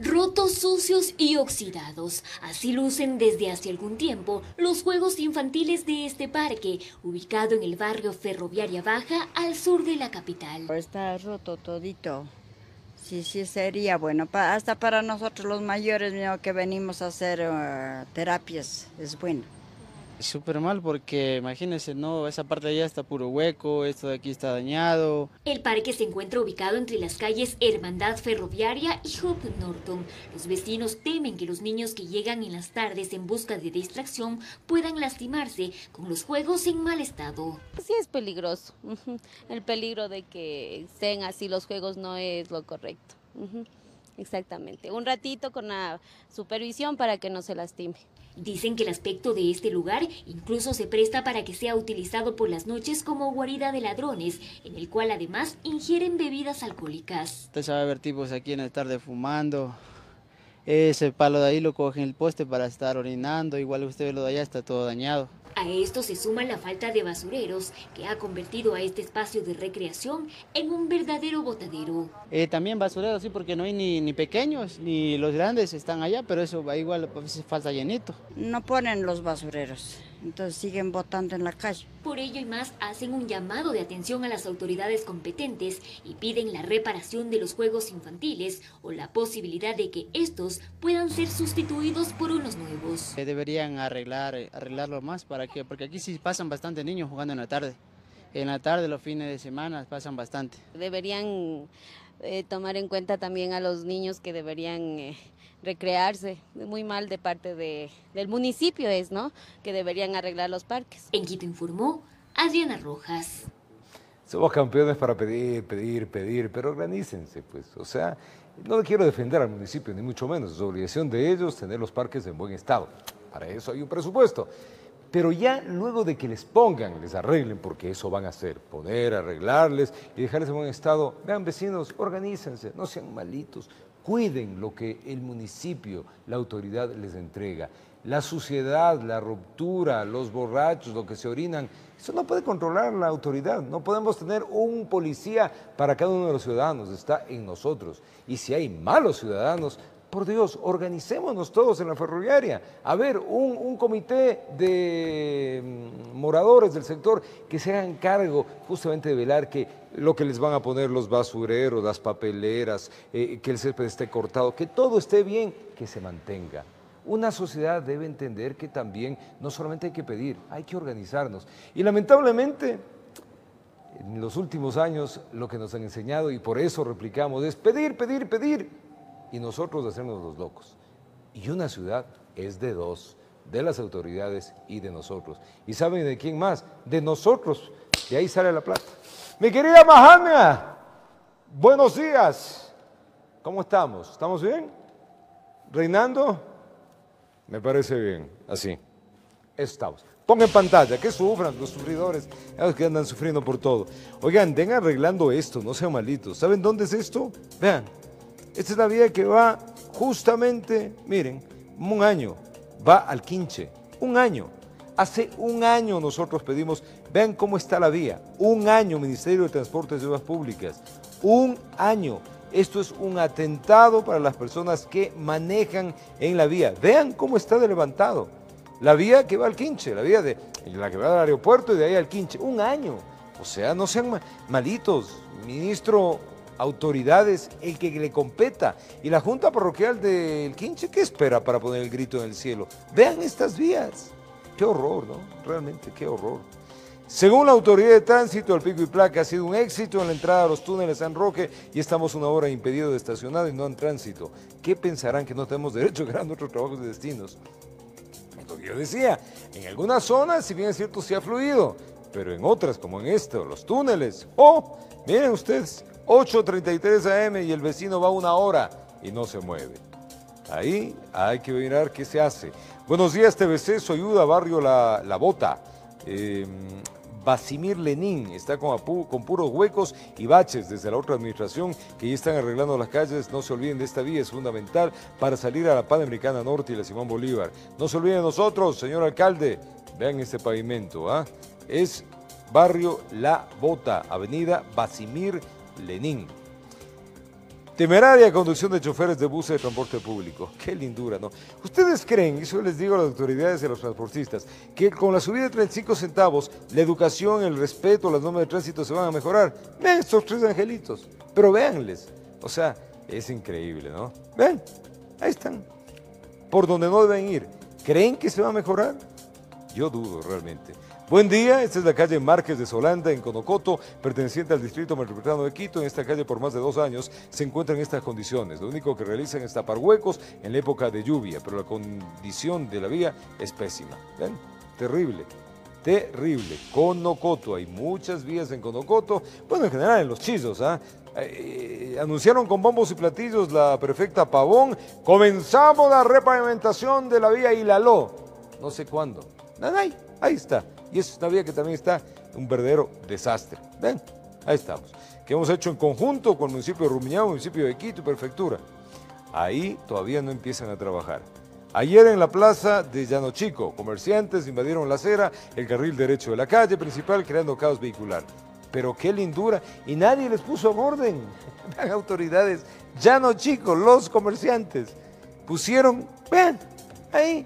rotos, sucios y oxidados. Así lucen desde hace algún tiempo los juegos infantiles de este parque, ubicado en el barrio Ferroviaria Baja, al sur de la capital. Está roto todito. Sí, sí, sería bueno. hasta para nosotros los mayores que venimos a hacer eh, terapias, es bueno. Súper mal porque imagínense, ¿no? Esa parte de allá está puro hueco, esto de aquí está dañado. El parque se encuentra ubicado entre las calles Hermandad Ferroviaria y Hope Norton. Los vecinos temen que los niños que llegan en las tardes en busca de distracción puedan lastimarse con los juegos en mal estado. Sí es peligroso. El peligro de que estén así los juegos no es lo correcto. Exactamente. Un ratito con la supervisión para que no se lastime. Dicen que el aspecto de este lugar incluso se presta para que sea utilizado por las noches como guarida de ladrones, en el cual además ingieren bebidas alcohólicas. Usted sabe ver tipos aquí en el tarde fumando. Ese palo de ahí lo cogen el poste para estar orinando, igual usted ve lo de allá, está todo dañado. A esto se suma la falta de basureros, que ha convertido a este espacio de recreación en un verdadero botadero. Eh, también basureros, sí, porque no hay ni, ni, pequeños ni los grandes están allá, pero eso va igual a veces falta llenito. No ponen los basureros entonces siguen votando en la calle. Por ello y más hacen un llamado de atención a las autoridades competentes y piden la reparación de los juegos infantiles o la posibilidad de que estos puedan ser sustituidos por unos nuevos. Deberían arreglar, eh, arreglarlo más para que, porque aquí sí pasan bastante niños jugando en la tarde. En la tarde, los fines de semana pasan bastante. Deberían eh, tomar en cuenta también a los niños que deberían eh, recrearse. Muy mal de parte de, del municipio es, ¿no? Que deberían arreglar los parques. En Quito informó Adriana Rojas. Somos campeones para pedir, pedir, pedir, pero organícense, pues. O sea, no quiero defender al municipio, ni mucho menos. Es obligación de ellos tener los parques en buen estado. Para eso hay un presupuesto. Pero ya luego de que les pongan, les arreglen, porque eso van a hacer, poner, arreglarles y dejarles en buen estado, vean vecinos, organícense, no sean malitos, Cuiden lo que el municipio, la autoridad les entrega. La suciedad, la ruptura, los borrachos, lo que se orinan, eso no puede controlar la autoridad. No podemos tener un policía para cada uno de los ciudadanos, está en nosotros. Y si hay malos ciudadanos, por Dios, organicémonos todos en la ferroviaria. A ver, un, comité de mm, moradores del sector que se hagan cargo justamente de velar que lo que les van a poner los basureros, las papeleras, eh, que el césped esté cortado, que todo esté bien, que se mantenga. Una sociedad debe entender que también no solamente hay que pedir, hay que organizarnos. Y lamentablemente, en los últimos años lo que nos han enseñado, y por eso replicamos, es pedir, pedir, pedir y nosotros hacernos los locos. Y una ciudad es de dos, de las autoridades y de nosotros. ¿Y saben de quién más? De nosotros. Y ahí sale la plata. Mi querida Mahana, buenos días. ¿Cómo estamos? ¿Estamos bien? ¿Reinando? Me parece bien, así. Estamos. Ponga en pantalla, que sufran los sufridores, los que andan sufriendo por todo. Oigan, den arreglando esto, no sean malitos. ¿Saben dónde es esto? Vean, esta es la vía que va justamente, miren, un año, va al Quinche, un año. Hace un año nosotros pedimos, vean cómo está la vía, un año Ministerio de Transportes y Obras Públicas, un año. Esto es un atentado para las personas que manejan en la vía. Vean cómo está de levantado. La vía que va al Quinche, la vía de la que va al aeropuerto y de ahí al Quinche, un año. O sea, no sean malitos. Ministro autoridades el que le competa. Y la Junta Parroquial del Quinche, ¿qué espera para poner el grito en el cielo? Vean estas vías. Qué horror, ¿no? Realmente, qué horror. Según la autoridad de tránsito, el pico y placa ha sido un éxito en la entrada a los túneles San Roque y estamos una hora impedido de estacionar y no en tránsito. ¿Qué pensarán que no tenemos derecho a ganar nuestros trabajos de destinos? que yo decía, en algunas zonas, si bien es cierto, sí ha fluido, pero en otras, como en esto, los túneles, oh, miren ustedes, 8.33 AM y el vecino va una hora y no se mueve. Ahí hay que mirar qué se hace. Buenos días TVC, soy Uda, barrio La, la Bota. Em, Basimir Lenín. Está con, con puros huecos y baches desde la otra administración que ya están arreglando las calles. No se olviden de esta vía, es fundamental para salir a la Panamericana Norte y la Simón Bolívar. No se olviden de nosotros, señor alcalde. Vean este pavimento, ¿ah? Es barrio La Bota, avenida Basimir Lenín. Temeraria conducción de choferes de buses de transporte público. Qué lindura, ¿no? ¿Ustedes creen, y eso les digo a las autoridades y a los transportistas, que con la subida de 35 centavos, la educación, el respeto, las normas de tránsito se van a mejorar? Vean estos tres angelitos, pero véanles. O sea, es increíble, ¿no? Ven, ahí están. Por donde no deben ir. ¿Creen que se va a mejorar? Yo dudo realmente. Buen día, esta es la calle Márquez de Solanda en Conocoto, perteneciente al Distrito Metropolitano de Quito. En esta calle por más de dos años se encuentra en estas condiciones. Lo único que realizan es tapar huecos en la época de lluvia, pero la condición de la vía es pésima. ¿Ven? Terrible. Terrible. Conocoto, hay muchas vías en Conocoto, bueno, en general en los chizos, ¿ah? Eh, anunciaron con bombos y platillos la prefecta Pavón, comenzamos la repavimentación de la vía Hilaló. No sé cuándo. Ahí, ahí está. Y es una vía que también está un verdadero desastre. Ven, ahí estamos. Que hemos hecho en conjunto con el municipio de Rumiñao, municipio de Quito y prefectura. Ahí todavía no empiezan a trabajar. Ayer en la plaza de Llano Chico, comerciantes invadieron la acera, el carril derecho de la calle principal, creando caos vehicular. Pero qué lindura, y nadie les puso orden. Vean autoridades, Llano Chico, los comerciantes, pusieron, vean, ahí,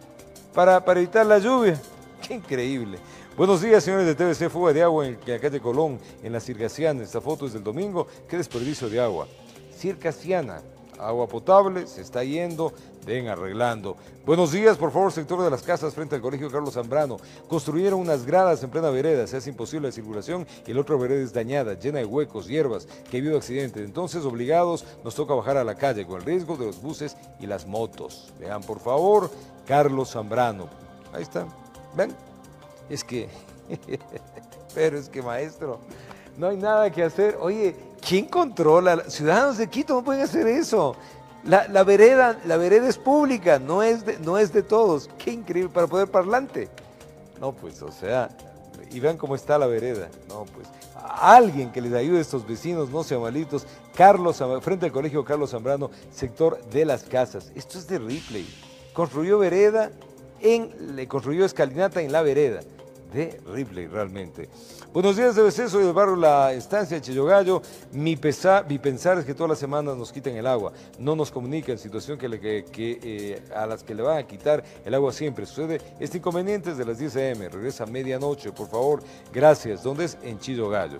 para, para evitar la lluvia. Qué increíble. Buenos días, señores de TVC, fuga de agua en la calle Colón, en la Circasiana. Esta foto es del domingo. Qué desperdicio de agua. Circasiana, agua potable, se está yendo, ven arreglando. Buenos días, por favor, sector de las casas frente al Colegio Carlos Zambrano. Construyeron unas gradas en plena vereda, se hace imposible la circulación y la otra vereda es dañada, llena de huecos, hierbas, que ha habido accidentes. Entonces, obligados, nos toca bajar a la calle con el riesgo de los buses y las motos. Vean, por favor, Carlos Zambrano. Ahí está, ven. Es que, pero es que maestro, no hay nada que hacer. Oye, ¿quién controla? Ciudadanos de Quito no pueden hacer eso. La, vereda, la vereda es pública, no es, de, no es de todos. Qué increíble para poder parlante. No, pues, o sea, y vean cómo está la vereda. No, pues, alguien que les ayude a estos vecinos, no sean malitos. Carlos, frente al colegio Carlos Zambrano, sector de las casas. Esto es de Ripley. Construyó vereda, en, le construyó escalinata en la vereda. De Ripley, realmente. Buenos días, DBC, soy del barrio La Estancia de Chillogallo. Mi, mi pensar es que todas las semanas nos quitan el agua. No nos comunican, situación que, eh, a las que le van a quitar el agua siempre. Sucede este inconveniente desde las 10 a.m. Regresa a medianoche, por favor. Gracias. ¿Dónde es? En Chillogallo.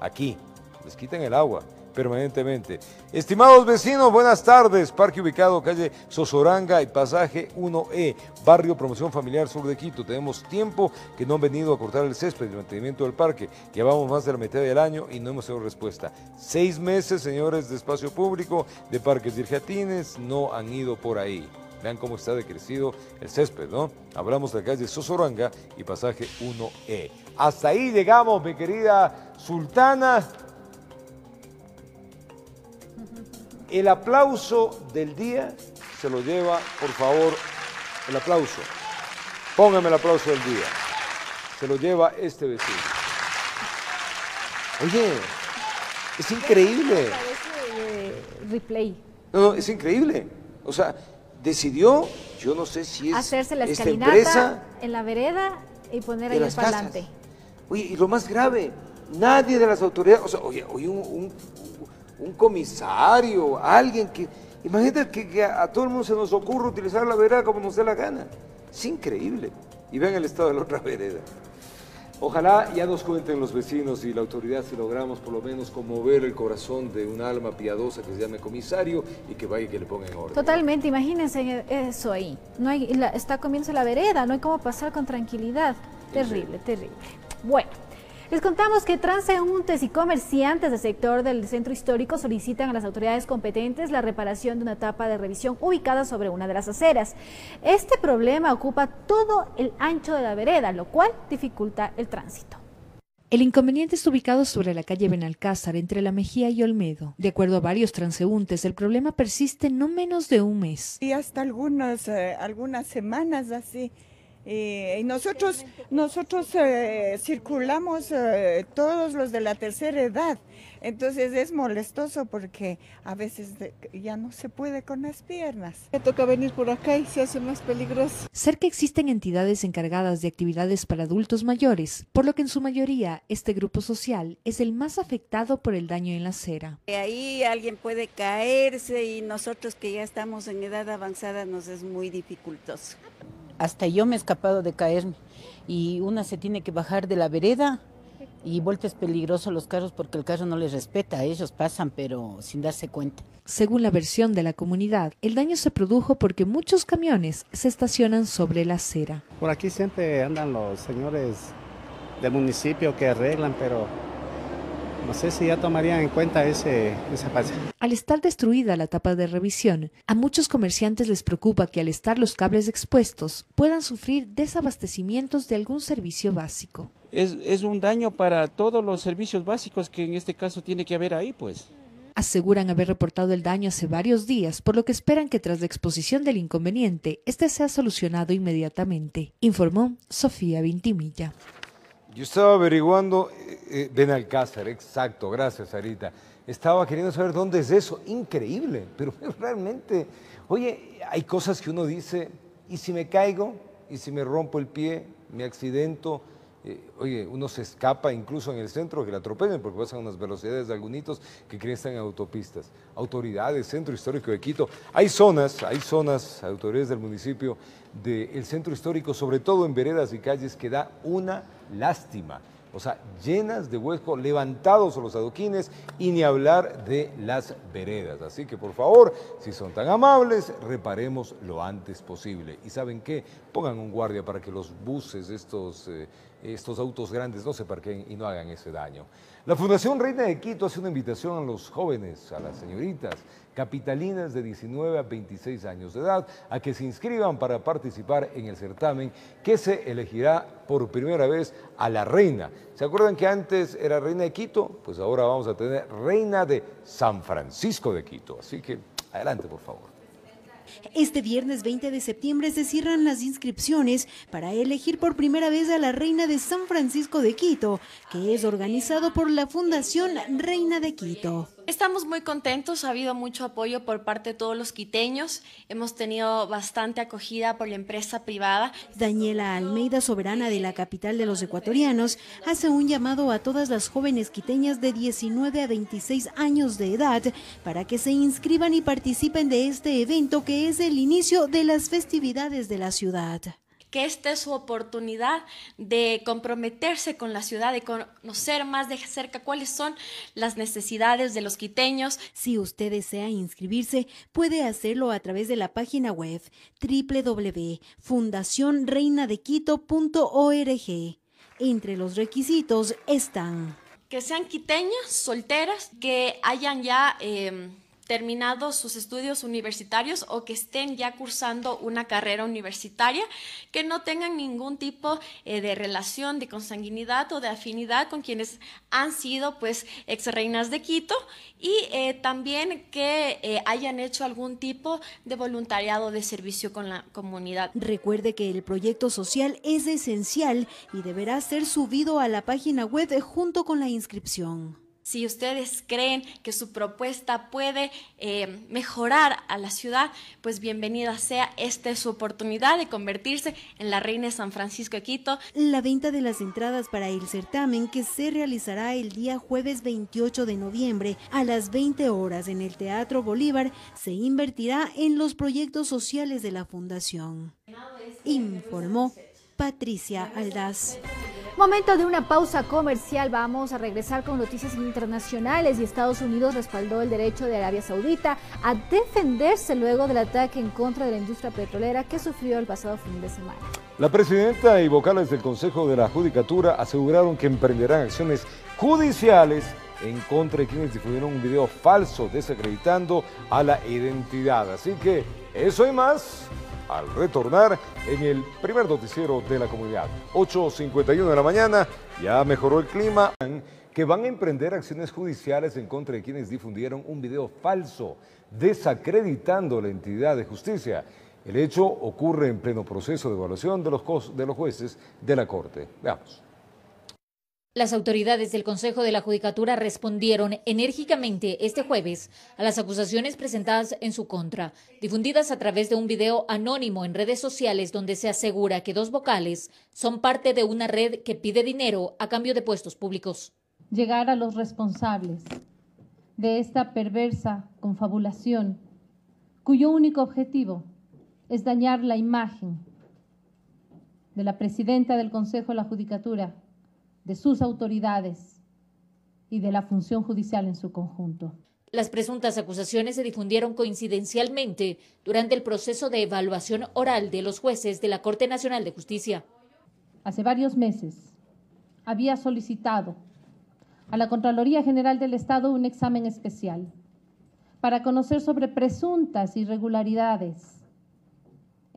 Aquí. Les quitan el agua permanentemente. Estimados vecinos, buenas tardes. Parque ubicado calle Sosoranga y pasaje 1E, barrio Promoción Familiar Sur de Quito. Tenemos tiempo que no han venido a cortar el césped y el mantenimiento del parque. Llevamos más de la mitad del año y no hemos tenido respuesta. Seis meses, señores de espacio público, de parques virjatines, no han ido por ahí. Vean cómo está decrecido el césped, ¿no? Hablamos de la calle Sosoranga y pasaje 1E. Hasta ahí llegamos, mi querida Sultana. El aplauso del día se lo lleva, por favor, el aplauso. Póngame el aplauso del día. Se lo lleva este vecino. Oye, es increíble. replay. No, no, es increíble. O sea, decidió, yo no sé si es Hacerse la escalinata empresa en la vereda y poner ahí el casas. parlante. Oye, y lo más grave, nadie de las autoridades, o sea, oye, oye, un, un- un comisario, alguien que, imagínate que, que a, a todo el mundo se nos ocurre utilizar la vereda como nos dé la gana. Es increíble. Y vean el estado de la otra vereda. Ojalá ya nos cuenten los vecinos y la autoridad si logramos por lo menos conmover el corazón de un alma piadosa que se llame comisario y que vaya y que le ponga en orden. Totalmente, imagínense eso ahí. No hay, la- está comiéndose la vereda, no hay cómo pasar con tranquilidad. Terrible, terrible. Bueno, les contamos que transeúntes y comerciantes del sector del centro histórico solicitan a las autoridades competentes la reparación de una etapa de revisión ubicada sobre una de las aceras. Este problema ocupa todo el ancho de la vereda, lo cual dificulta el tránsito. El inconveniente está ubicado sobre la calle Benalcázar, entre La Mejía y Olmedo. De acuerdo a varios transeúntes, el problema persiste no menos de un mes. y hasta algunas, eh, algunas semanas así. Y nosotros, nosotros eh, circulamos eh, todos los de la tercera edad. Entonces es molestoso porque a veces ya no se puede con las piernas. Me toca venir por acá y se hace más peligroso. Cerca existen entidades encargadas de actividades para adultos mayores, por lo que en su mayoría este grupo social es el más afectado por el daño en la acera. Ahí alguien puede caerse y nosotros que ya estamos en edad avanzada nos es muy dificultoso. Hasta yo me he escapado de caerme y una se tiene que bajar de la vereda y vuelta es peligroso los carros porque el carro no les respeta, ellos pasan pero sin darse cuenta. Según la versión de la comunidad, el daño se produjo porque muchos camiones se estacionan sobre la acera. Por aquí siempre andan los señores del municipio que arreglan, pero no sé si ya tomarían en cuenta ese, esa fase. Al estar destruida la tapa de revisión, a muchos comerciantes les preocupa que al estar los cables expuestos puedan sufrir desabastecimientos de algún servicio básico. Es, es un daño para todos los servicios básicos que en este caso tiene que haber ahí, pues. Aseguran haber reportado el daño hace varios días, por lo que esperan que tras la exposición del inconveniente, este sea solucionado inmediatamente, informó Sofía Vintimilla. Yo estaba averiguando, eh, eh, Benalcázar, exacto, gracias Sarita. Estaba queriendo saber dónde es eso, increíble, pero realmente, oye, hay cosas que uno dice, ¿y si me caigo? ¿Y si me rompo el pie? ¿Me accidento? Eh, oye, uno se escapa incluso en el centro que la atropellen porque pasan unas velocidades de algunitos que creen en autopistas. Autoridades, Centro Histórico de Quito. Hay zonas, hay zonas, autoridades del municipio del centro histórico, sobre todo en veredas y calles, que da una lástima. O sea, llenas de huecos, levantados los adoquines y ni hablar de las veredas. Así que por favor, si son tan amables, reparemos lo antes posible. Y saben qué, pongan un guardia para que los buses, estos, eh, estos autos grandes no se parquen y no hagan ese daño. La Fundación Reina de Quito hace una invitación a los jóvenes, a las señoritas, capitalinas de 19 a 26 años de edad a que se inscriban para participar en el certamen que se elegirá por primera vez a la reina. ¿Se acuerdan que antes era reina de Quito? Pues ahora vamos a tener reina de San Francisco de Quito. Así que adelante, por favor. Este viernes 20 de septiembre se cierran las inscripciones para elegir por primera vez a la Reina de San Francisco de Quito, que es organizado por la Fundación Reina de Quito. Estamos muy contentos, ha habido mucho apoyo por parte de todos los quiteños, hemos tenido bastante acogida por la empresa privada. Daniela Almeida, soberana de la capital de los ecuatorianos, hace un llamado a todas las jóvenes quiteñas de 19 a 26 años de edad para que se inscriban y participen de este evento que es el inicio de las festividades de la ciudad que esta es su oportunidad de comprometerse con la ciudad, de conocer más de cerca cuáles son las necesidades de los quiteños. Si usted desea inscribirse, puede hacerlo a través de la página web www.fundacionreinadequito.org. Entre los requisitos están que sean quiteñas, solteras, que hayan ya... Eh, terminados sus estudios universitarios o que estén ya cursando una carrera universitaria, que no tengan ningún tipo eh, de relación de consanguinidad o de afinidad con quienes han sido pues ex reinas de Quito y eh, también que eh, hayan hecho algún tipo de voluntariado de servicio con la comunidad. Recuerde que el proyecto social es esencial y deberá ser subido a la página web junto con la inscripción. Si ustedes creen que su propuesta puede eh, mejorar a la ciudad, pues bienvenida sea. Esta es su oportunidad de convertirse en la reina de San Francisco de Quito. La venta de las entradas para el certamen que se realizará el día jueves 28 de noviembre a las 20 horas en el Teatro Bolívar se invertirá en los proyectos sociales de la Fundación. Informó Patricia Aldaz. Momento de una pausa comercial. Vamos a regresar con noticias internacionales y Estados Unidos respaldó el derecho de Arabia Saudita a defenderse luego del ataque en contra de la industria petrolera que sufrió el pasado fin de semana. La presidenta y vocales del Consejo de la Judicatura aseguraron que emprenderán acciones judiciales en contra de quienes difundieron un video falso desacreditando a la identidad. Así que eso y más al retornar en el primer noticiero de la comunidad. 8.51 de la mañana, ya mejoró el clima, que van a emprender acciones judiciales en contra de quienes difundieron un video falso desacreditando la entidad de justicia. El hecho ocurre en pleno proceso de evaluación de los, de los jueces de la Corte. Veamos. Las autoridades del Consejo de la Judicatura respondieron enérgicamente este jueves a las acusaciones presentadas en su contra, difundidas a través de un video anónimo en redes sociales donde se asegura que dos vocales son parte de una red que pide dinero a cambio de puestos públicos. Llegar a los responsables de esta perversa confabulación, cuyo único objetivo es dañar la imagen de la presidenta del Consejo de la Judicatura, de sus autoridades y de la función judicial en su conjunto. Las presuntas acusaciones se difundieron coincidencialmente durante el proceso de evaluación oral de los jueces de la Corte Nacional de Justicia. Hace varios meses había solicitado a la Contraloría General del Estado un examen especial para conocer sobre presuntas irregularidades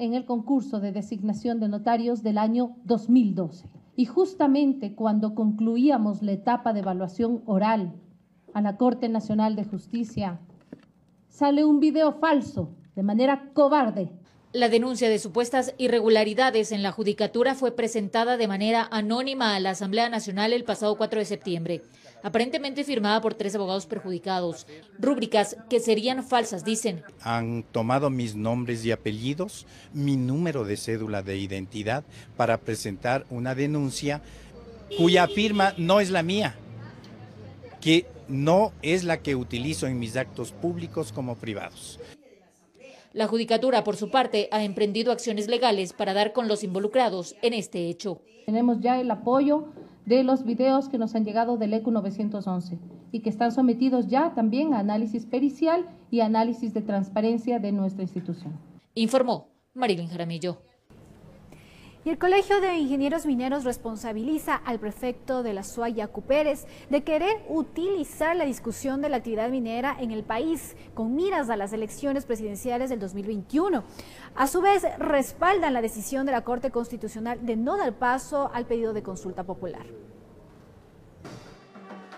en el concurso de designación de notarios del año 2012. Y justamente cuando concluíamos la etapa de evaluación oral a la Corte Nacional de Justicia, sale un video falso, de manera cobarde. La denuncia de supuestas irregularidades en la judicatura fue presentada de manera anónima a la Asamblea Nacional el pasado 4 de septiembre aparentemente firmada por tres abogados perjudicados. Rúbricas que serían falsas, dicen. Han tomado mis nombres y apellidos, mi número de cédula de identidad para presentar una denuncia cuya firma no es la mía, que no es la que utilizo en mis actos públicos como privados. La Judicatura, por su parte, ha emprendido acciones legales para dar con los involucrados en este hecho. Tenemos ya el apoyo de los videos que nos han llegado del ECU 911 y que están sometidos ya también a análisis pericial y análisis de transparencia de nuestra institución. Informó Marilyn Jaramillo. Y el Colegio de Ingenieros Mineros responsabiliza al prefecto de la SUAY, Pérez, de querer utilizar la discusión de la actividad minera en el país con miras a las elecciones presidenciales del 2021. A su vez, respaldan la decisión de la Corte Constitucional de no dar paso al pedido de consulta popular.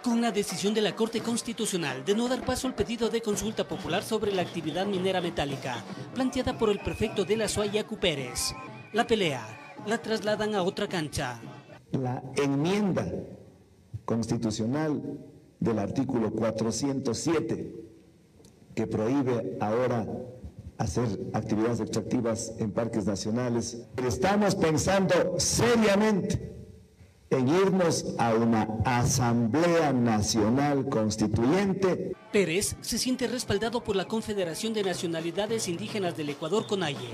Con la decisión de la Corte Constitucional de no dar paso al pedido de consulta popular sobre la actividad minera metálica, planteada por el prefecto de la SUAY, Pérez, la pelea la trasladan a otra cancha. La enmienda constitucional del artículo 407 que prohíbe ahora hacer actividades extractivas en parques nacionales. Estamos pensando seriamente en irnos a una Asamblea Nacional Constituyente. Pérez se siente respaldado por la Confederación de Nacionalidades Indígenas del Ecuador, CONAIE,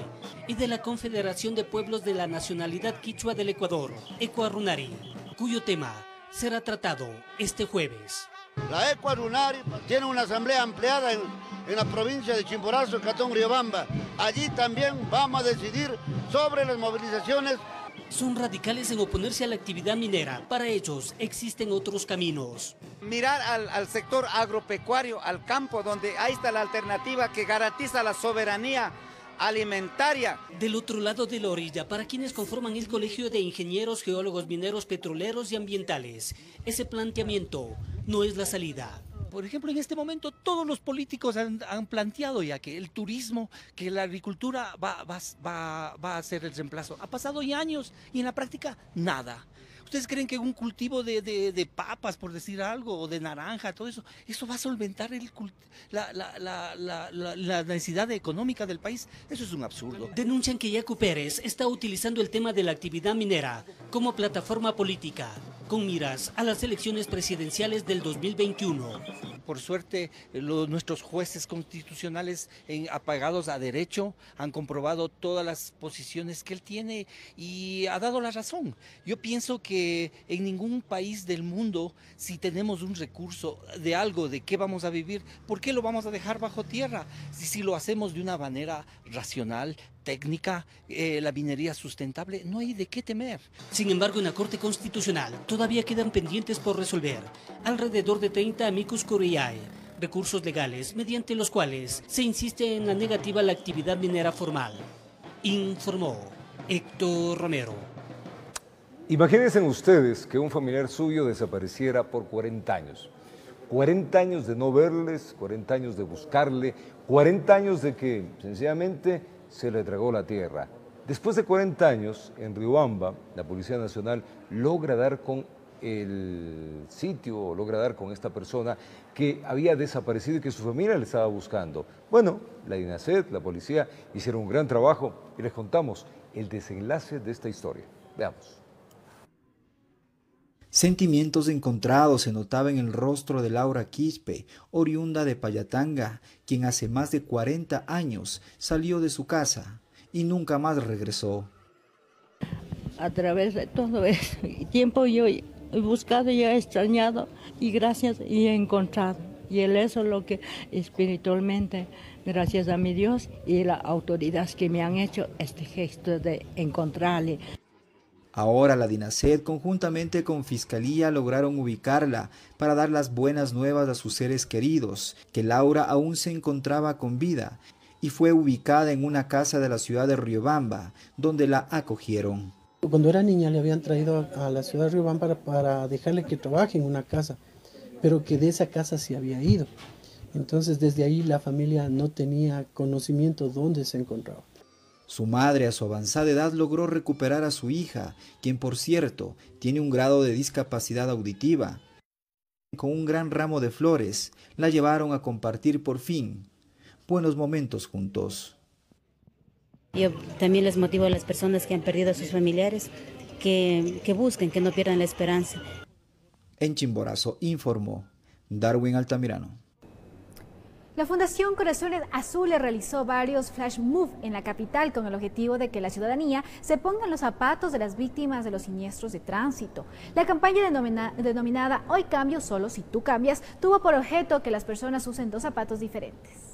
y de la Confederación de Pueblos de la Nacionalidad Quichua del Ecuador, Ecuarunari, cuyo tema será tratado este jueves. La Ecuarunari tiene una asamblea ampliada en, en la provincia de Chimborazo, Catón, Riobamba. Allí también vamos a decidir sobre las movilizaciones son radicales en oponerse a la actividad minera. Para ellos existen otros caminos. Mirar al, sector agropecuario, al campo, donde ahí está la alternativa que garantiza la soberanía alimentaria. Del otro lado de la orilla, para quienes conforman el Colegio de Ingenieros, Geólogos, Mineros, Petroleros y Ambientales, ese planteamiento no es la salida. Por ejemplo, en este momento todos los políticos han, planteado ya que el turismo, que la agricultura va, va, a ser el reemplazo. Ha pasado ya años y en la práctica nada. ¿Ustedes creen que un cultivo de, papas, por decir algo, o de naranja, todo eso, eso va a solventar el, la, la, necesidad económica del país? Eso es un absurdo. Denuncian que Yacu Pérez está utilizando el tema de la actividad minera como plataforma política, con miras a las elecciones presidenciales del 2021 por suerte nuestros jueces constitucionales apagados a derecho han comprobado todas las posiciones que él tiene y ha dado la razón. Yo pienso que en ningún país del mundo, si tenemos un recurso de algo, de qué vamos a vivir, ¿por qué lo vamos a dejar bajo tierra? Si, lo hacemos de una manera racional, técnica, eh, la minería sustentable, no hay de qué temer. Sin embargo, en la Corte Constitucional todavía quedan pendientes por resolver alrededor de 30 amicus curiae, recursos legales mediante los cuales se insiste en la negativa a la actividad minera formal. Informó Héctor Romero. Imagínense ustedes que un familiar suyo desapareciera por 40 años. 40 años de no verles, 40 años de buscarle, 40 años de que sencillamente se le tragó la tierra. Después de 40 años, en Riobamba, la Policía Nacional logra dar con el sitio, logra dar con esta persona que había desaparecido y que su familia le estaba buscando. Bueno, la INACET, la policía, hicieron un gran trabajo y les contamos el desenlace de esta historia. Veamos. Sentimientos encontrados se notaban en el rostro de Laura Quispe, oriunda de Payatanga, quien hace más de 40 años salió de su casa y nunca más regresó. A través de todo ese tiempo yo he buscado y he extrañado y gracias y he encontrado. Y él eso es lo que espiritualmente, gracias a mi Dios y las autoridades que me han hecho este gesto de encontrarle. Ahora la DINASED conjuntamente con Fiscalía lograron ubicarla para dar las buenas nuevas a sus seres queridos, que Laura aún se encontraba con vida y fue ubicada en una casa de la ciudad de Riobamba, donde la acogieron. Cuando era niña le habían traído a la ciudad de Riobamba para, para dejarle que trabaje en una casa, pero que de esa casa se había ido. Entonces desde ahí la familia no tenía conocimiento dónde se encontraba. Su madre a su avanzada edad logró recuperar a su hija, quien por cierto tiene un grado de discapacidad auditiva. Con un gran ramo de flores, la llevaron a compartir por fin buenos momentos juntos. Yo también les motivo a las personas que han perdido a sus familiares que, que busquen, que no pierdan la esperanza. En Chimborazo informó Darwin Altamirano. La Fundación Corazones Azules realizó varios flash move en la capital con el objetivo de que la ciudadanía se ponga en los zapatos de las víctimas de los siniestros de tránsito. La campaña denominada Hoy cambio solo si tú cambias tuvo por objeto que las personas usen dos zapatos diferentes.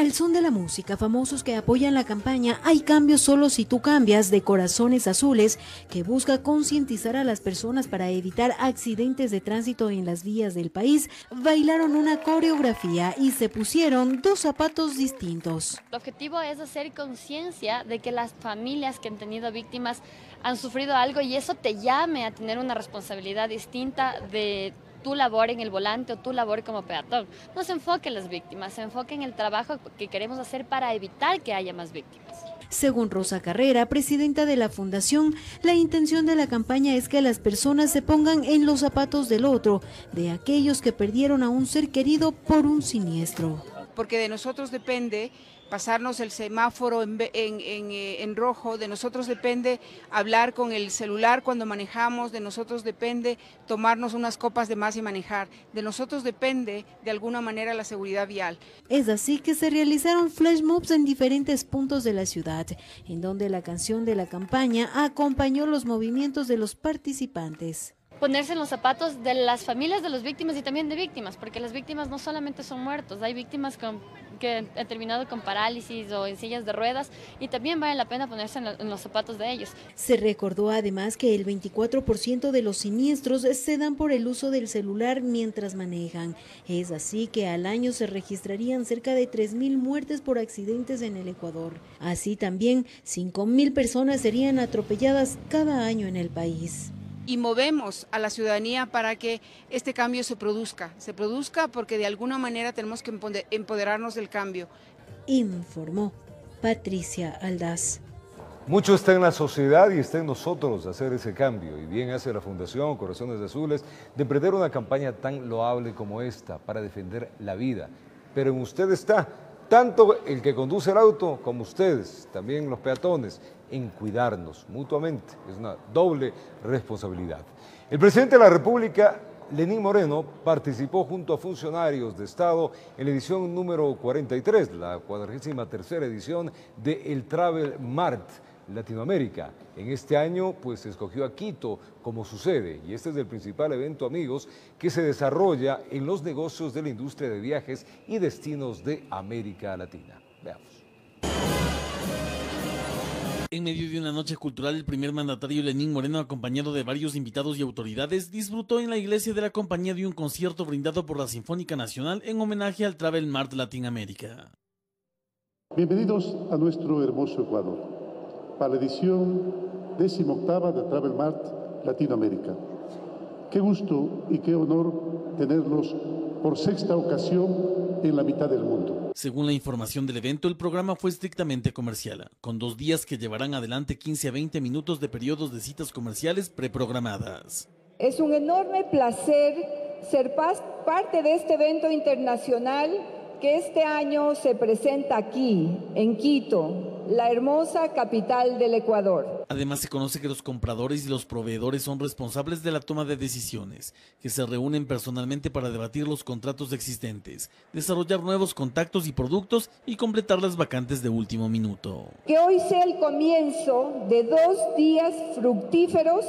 Al son de la música, famosos que apoyan la campaña Hay cambios solo si tú cambias de Corazones Azules, que busca concientizar a las personas para evitar accidentes de tránsito en las vías del país, bailaron una coreografía y se pusieron dos zapatos distintos. El objetivo es hacer conciencia de que las familias que han tenido víctimas han sufrido algo y eso te llame a tener una responsabilidad distinta de tu labor en el volante o tu labor como peatón. No se enfoque en las víctimas, se enfoque en el trabajo que queremos hacer para evitar que haya más víctimas. Según Rosa Carrera, presidenta de la fundación, la intención de la campaña es que las personas se pongan en los zapatos del otro, de aquellos que perdieron a un ser querido por un siniestro. Porque de nosotros depende pasarnos el semáforo eh, en, rojo, de nosotros depende hablar con el celular cuando manejamos, de nosotros depende tomarnos unas copas de más y manejar, de nosotros depende de alguna manera la seguridad vial. Es así que se realizaron flash mobs en diferentes puntos de la ciudad, en donde la canción de la campaña acompañó los movimientos de los participantes ponerse en los zapatos de las familias de las víctimas y también de víctimas, porque las víctimas no solamente son muertos, hay víctimas con que han terminado con parálisis o en sillas de ruedas y también vale la pena ponerse en, los zapatos de ellos. Se recordó además que el 24% de los siniestros se dan por el uso del celular mientras manejan. Es así que al año se registrarían cerca de 3.000 muertes por accidentes en el Ecuador. Así también 5.000 personas serían atropelladas cada año en el país y movemos a la ciudadanía para que este cambio se produzca. Se produzca porque de alguna manera tenemos que empoderarnos del cambio. Informó Patricia Aldaz. Mucho está en la sociedad y está en nosotros hacer ese cambio. Y bien hace la Fundación Corazones Azules de emprender una campaña tan loable como esta para defender la vida. Pero en usted está tanto el que conduce el auto como ustedes, también los peatones, en cuidarnos mutuamente. Es una doble responsabilidad. El presidente de la República, Lenín Moreno, participó junto a funcionarios de Estado en la edición número 43, la 43 edición de El Travel Mart Latinoamérica. En este año, pues se escogió a Quito como sucede, y este es el principal evento, amigos, que se desarrolla en los negocios de la industria de viajes y destinos de América Latina. Veamos. En medio de una noche cultural, el primer mandatario Lenín Moreno, acompañado de varios invitados y autoridades, disfrutó en la iglesia de la compañía de un concierto brindado por la Sinfónica Nacional en homenaje al Travel Mart Latinoamérica. Bienvenidos a nuestro hermoso Ecuador para la edición 18 de Travel Mart Latinoamérica. Qué gusto y qué honor tenerlos por sexta ocasión en la mitad del mundo. Según la información del evento, el programa fue estrictamente comercial, con dos días que llevarán adelante 15 a 20 minutos de periodos de citas comerciales preprogramadas. Es un enorme placer ser parte de este evento internacional que este año se presenta aquí, en Quito, la hermosa capital del Ecuador. Además, se conoce que los compradores y los proveedores son responsables de la toma de decisiones, que se reúnen personalmente para debatir los contratos existentes, desarrollar nuevos contactos y productos y completar las vacantes de último minuto. Que hoy sea el comienzo de dos días fructíferos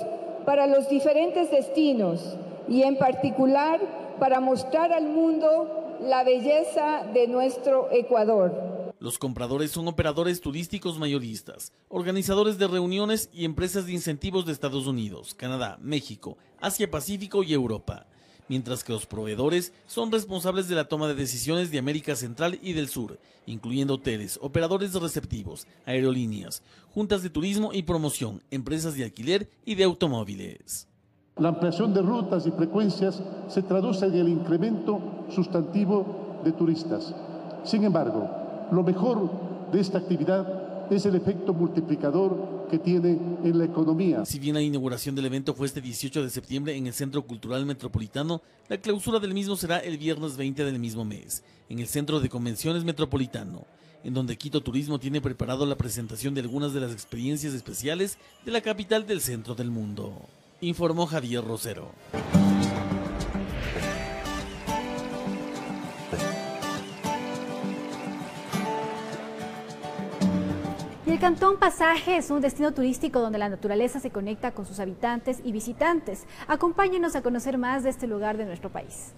para los diferentes destinos y en particular para mostrar al mundo la belleza de nuestro Ecuador. Los compradores son operadores turísticos mayoristas, organizadores de reuniones y empresas de incentivos de Estados Unidos, Canadá, México, Asia Pacífico y Europa, mientras que los proveedores son responsables de la toma de decisiones de América Central y del Sur, incluyendo hoteles, operadores receptivos, aerolíneas, juntas de turismo y promoción, empresas de alquiler y de automóviles. La ampliación de rutas y frecuencias se traduce en el incremento sustantivo de turistas. Sin embargo, lo mejor de esta actividad es el efecto multiplicador que tiene en la economía. Si bien la inauguración del evento fue este 18 de septiembre en el Centro Cultural Metropolitano, la clausura del mismo será el viernes 20 del mismo mes, en el Centro de Convenciones Metropolitano, en donde Quito Turismo tiene preparado la presentación de algunas de las experiencias especiales de la capital del centro del mundo informó Javier Rosero. El Cantón Pasaje es un destino turístico donde la naturaleza se conecta con sus habitantes y visitantes. Acompáñenos a conocer más de este lugar de nuestro país.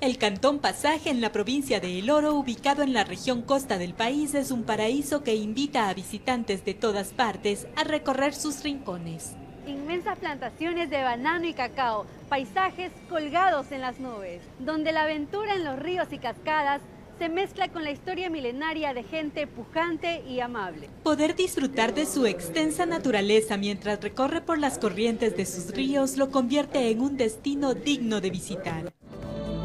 El Cantón Pasaje en la provincia de El Oro, ubicado en la región costa del país, es un paraíso que invita a visitantes de todas partes a recorrer sus rincones inmensas plantaciones de banano y cacao, paisajes colgados en las nubes, donde la aventura en los ríos y cascadas se mezcla con la historia milenaria de gente pujante y amable. Poder disfrutar de su extensa naturaleza mientras recorre por las corrientes de sus ríos lo convierte en un destino digno de visitar.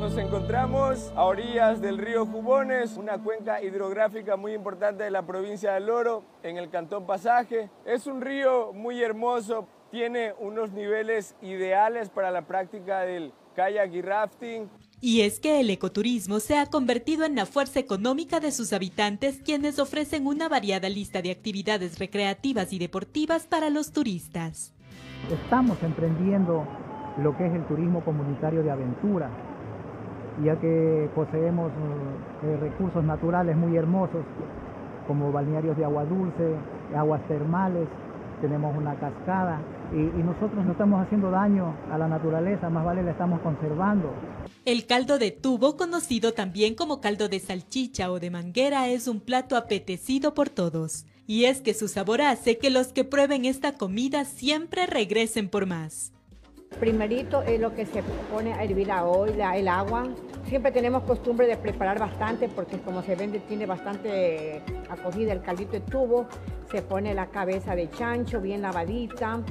Nos encontramos a orillas del río Jubones, una cuenca hidrográfica muy importante de la provincia del Oro, en el Cantón Pasaje. Es un río muy hermoso, tiene unos niveles ideales para la práctica del kayak y rafting. Y es que el ecoturismo se ha convertido en la fuerza económica de sus habitantes, quienes ofrecen una variada lista de actividades recreativas y deportivas para los turistas. Estamos emprendiendo lo que es el turismo comunitario de aventura, ya que poseemos eh, recursos naturales muy hermosos, como balnearios de agua dulce, aguas termales, tenemos una cascada y, y, nosotros no estamos haciendo daño a la naturaleza, más vale la estamos conservando. El caldo de tubo, conocido también como caldo de salchicha o de manguera, es un plato apetecido por todos. Y es que su sabor hace que los que prueben esta comida siempre regresen por más. Primerito es lo que se pone a hervir a hoy, el agua. Siempre tenemos costumbre de preparar bastante porque como se vende tiene bastante acogida el caldito de tubo. Se pone la cabeza de chancho bien lavadita,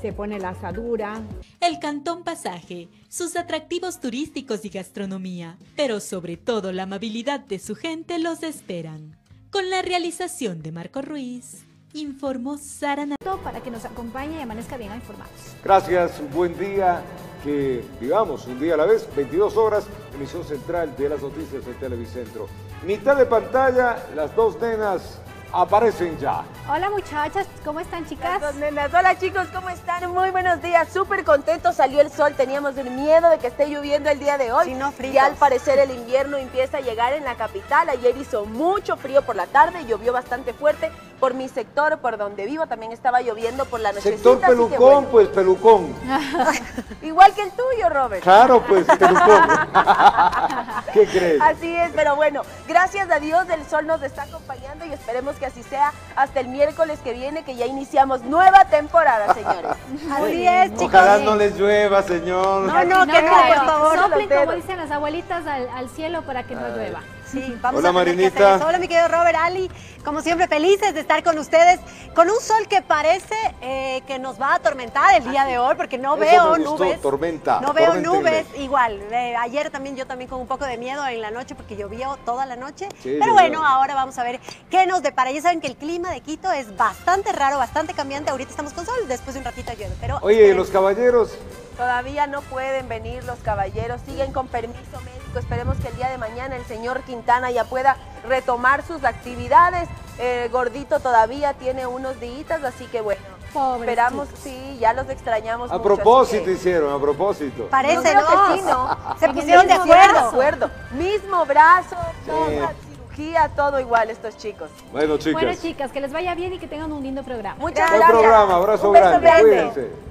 se pone la asadura. El Cantón Pasaje, sus atractivos turísticos y gastronomía, pero sobre todo la amabilidad de su gente los esperan. Con la realización de Marco Ruiz, informó Sara Para que nos acompañe y amanezca bien informados. Gracias, buen día, que vivamos un día a la vez, 22 horas, emisión central de las noticias de Televicentro. Mitad de pantalla, las dos nenas aparecen ya. Hola muchachas, ¿cómo están chicas? Hola chicos, ¿cómo están? Muy buenos días, súper contentos, salió el sol, teníamos el miedo de que esté lloviendo el día de hoy. no, y al parecer el invierno empieza a llegar en la capital, ayer hizo mucho frío por la tarde, llovió bastante fuerte, por mi sector, por donde vivo, también estaba lloviendo por la noche. Sector pelucón, pues pelucón. Igual que el tuyo, Robert. Claro, pues pelucón. ¿Qué crees? Así es, pero bueno, gracias a Dios el sol nos está acompañando y esperemos que así sea hasta el miércoles que viene, que ya iniciamos nueva temporada, señores. Así es, chicos. Ojalá no les llueva, señor. No, no, que no, por favor. Soplen, como dicen las abuelitas, al, cielo para que no llueva. Sí, vamos Hola, a Marinita. Hola, mi querido Robert Ali. Como siempre, felices de estar con ustedes. Con un sol que parece eh, que nos va a atormentar el día de hoy, porque no Eso veo me gustó, nubes. tormenta, No veo nubes. Igual, eh, ayer también yo también con un poco de miedo en la noche porque llovió toda la noche. Sí, Pero bueno, ahora vamos a ver qué nos depara. Ya saben que el clima de Quito es bastante raro, bastante cambiante. Ahorita estamos con sol, después de un ratito llueve. Pero Oye, ¿y los caballeros? Todavía no pueden venir los caballeros, siguen con permiso médico. Esperemos que el día de mañana el señor Quintana ya pueda retomar sus actividades. El gordito todavía tiene unos días, así que bueno, esperamos, sí, ya los extrañamos. A mucho, propósito hicieron, a propósito. Yo creo que sí, ¿no? Se pusieron de acuerdo. de acuerdo. Mismo brazo, toda cirugía, todo igual estos chicos. Bueno, chicas. Bueno, chicas, que les vaya bien y que tengan un lindo programa. Muchas Buen gracias. programa, abrazo Un beso grande, grande. cuídense.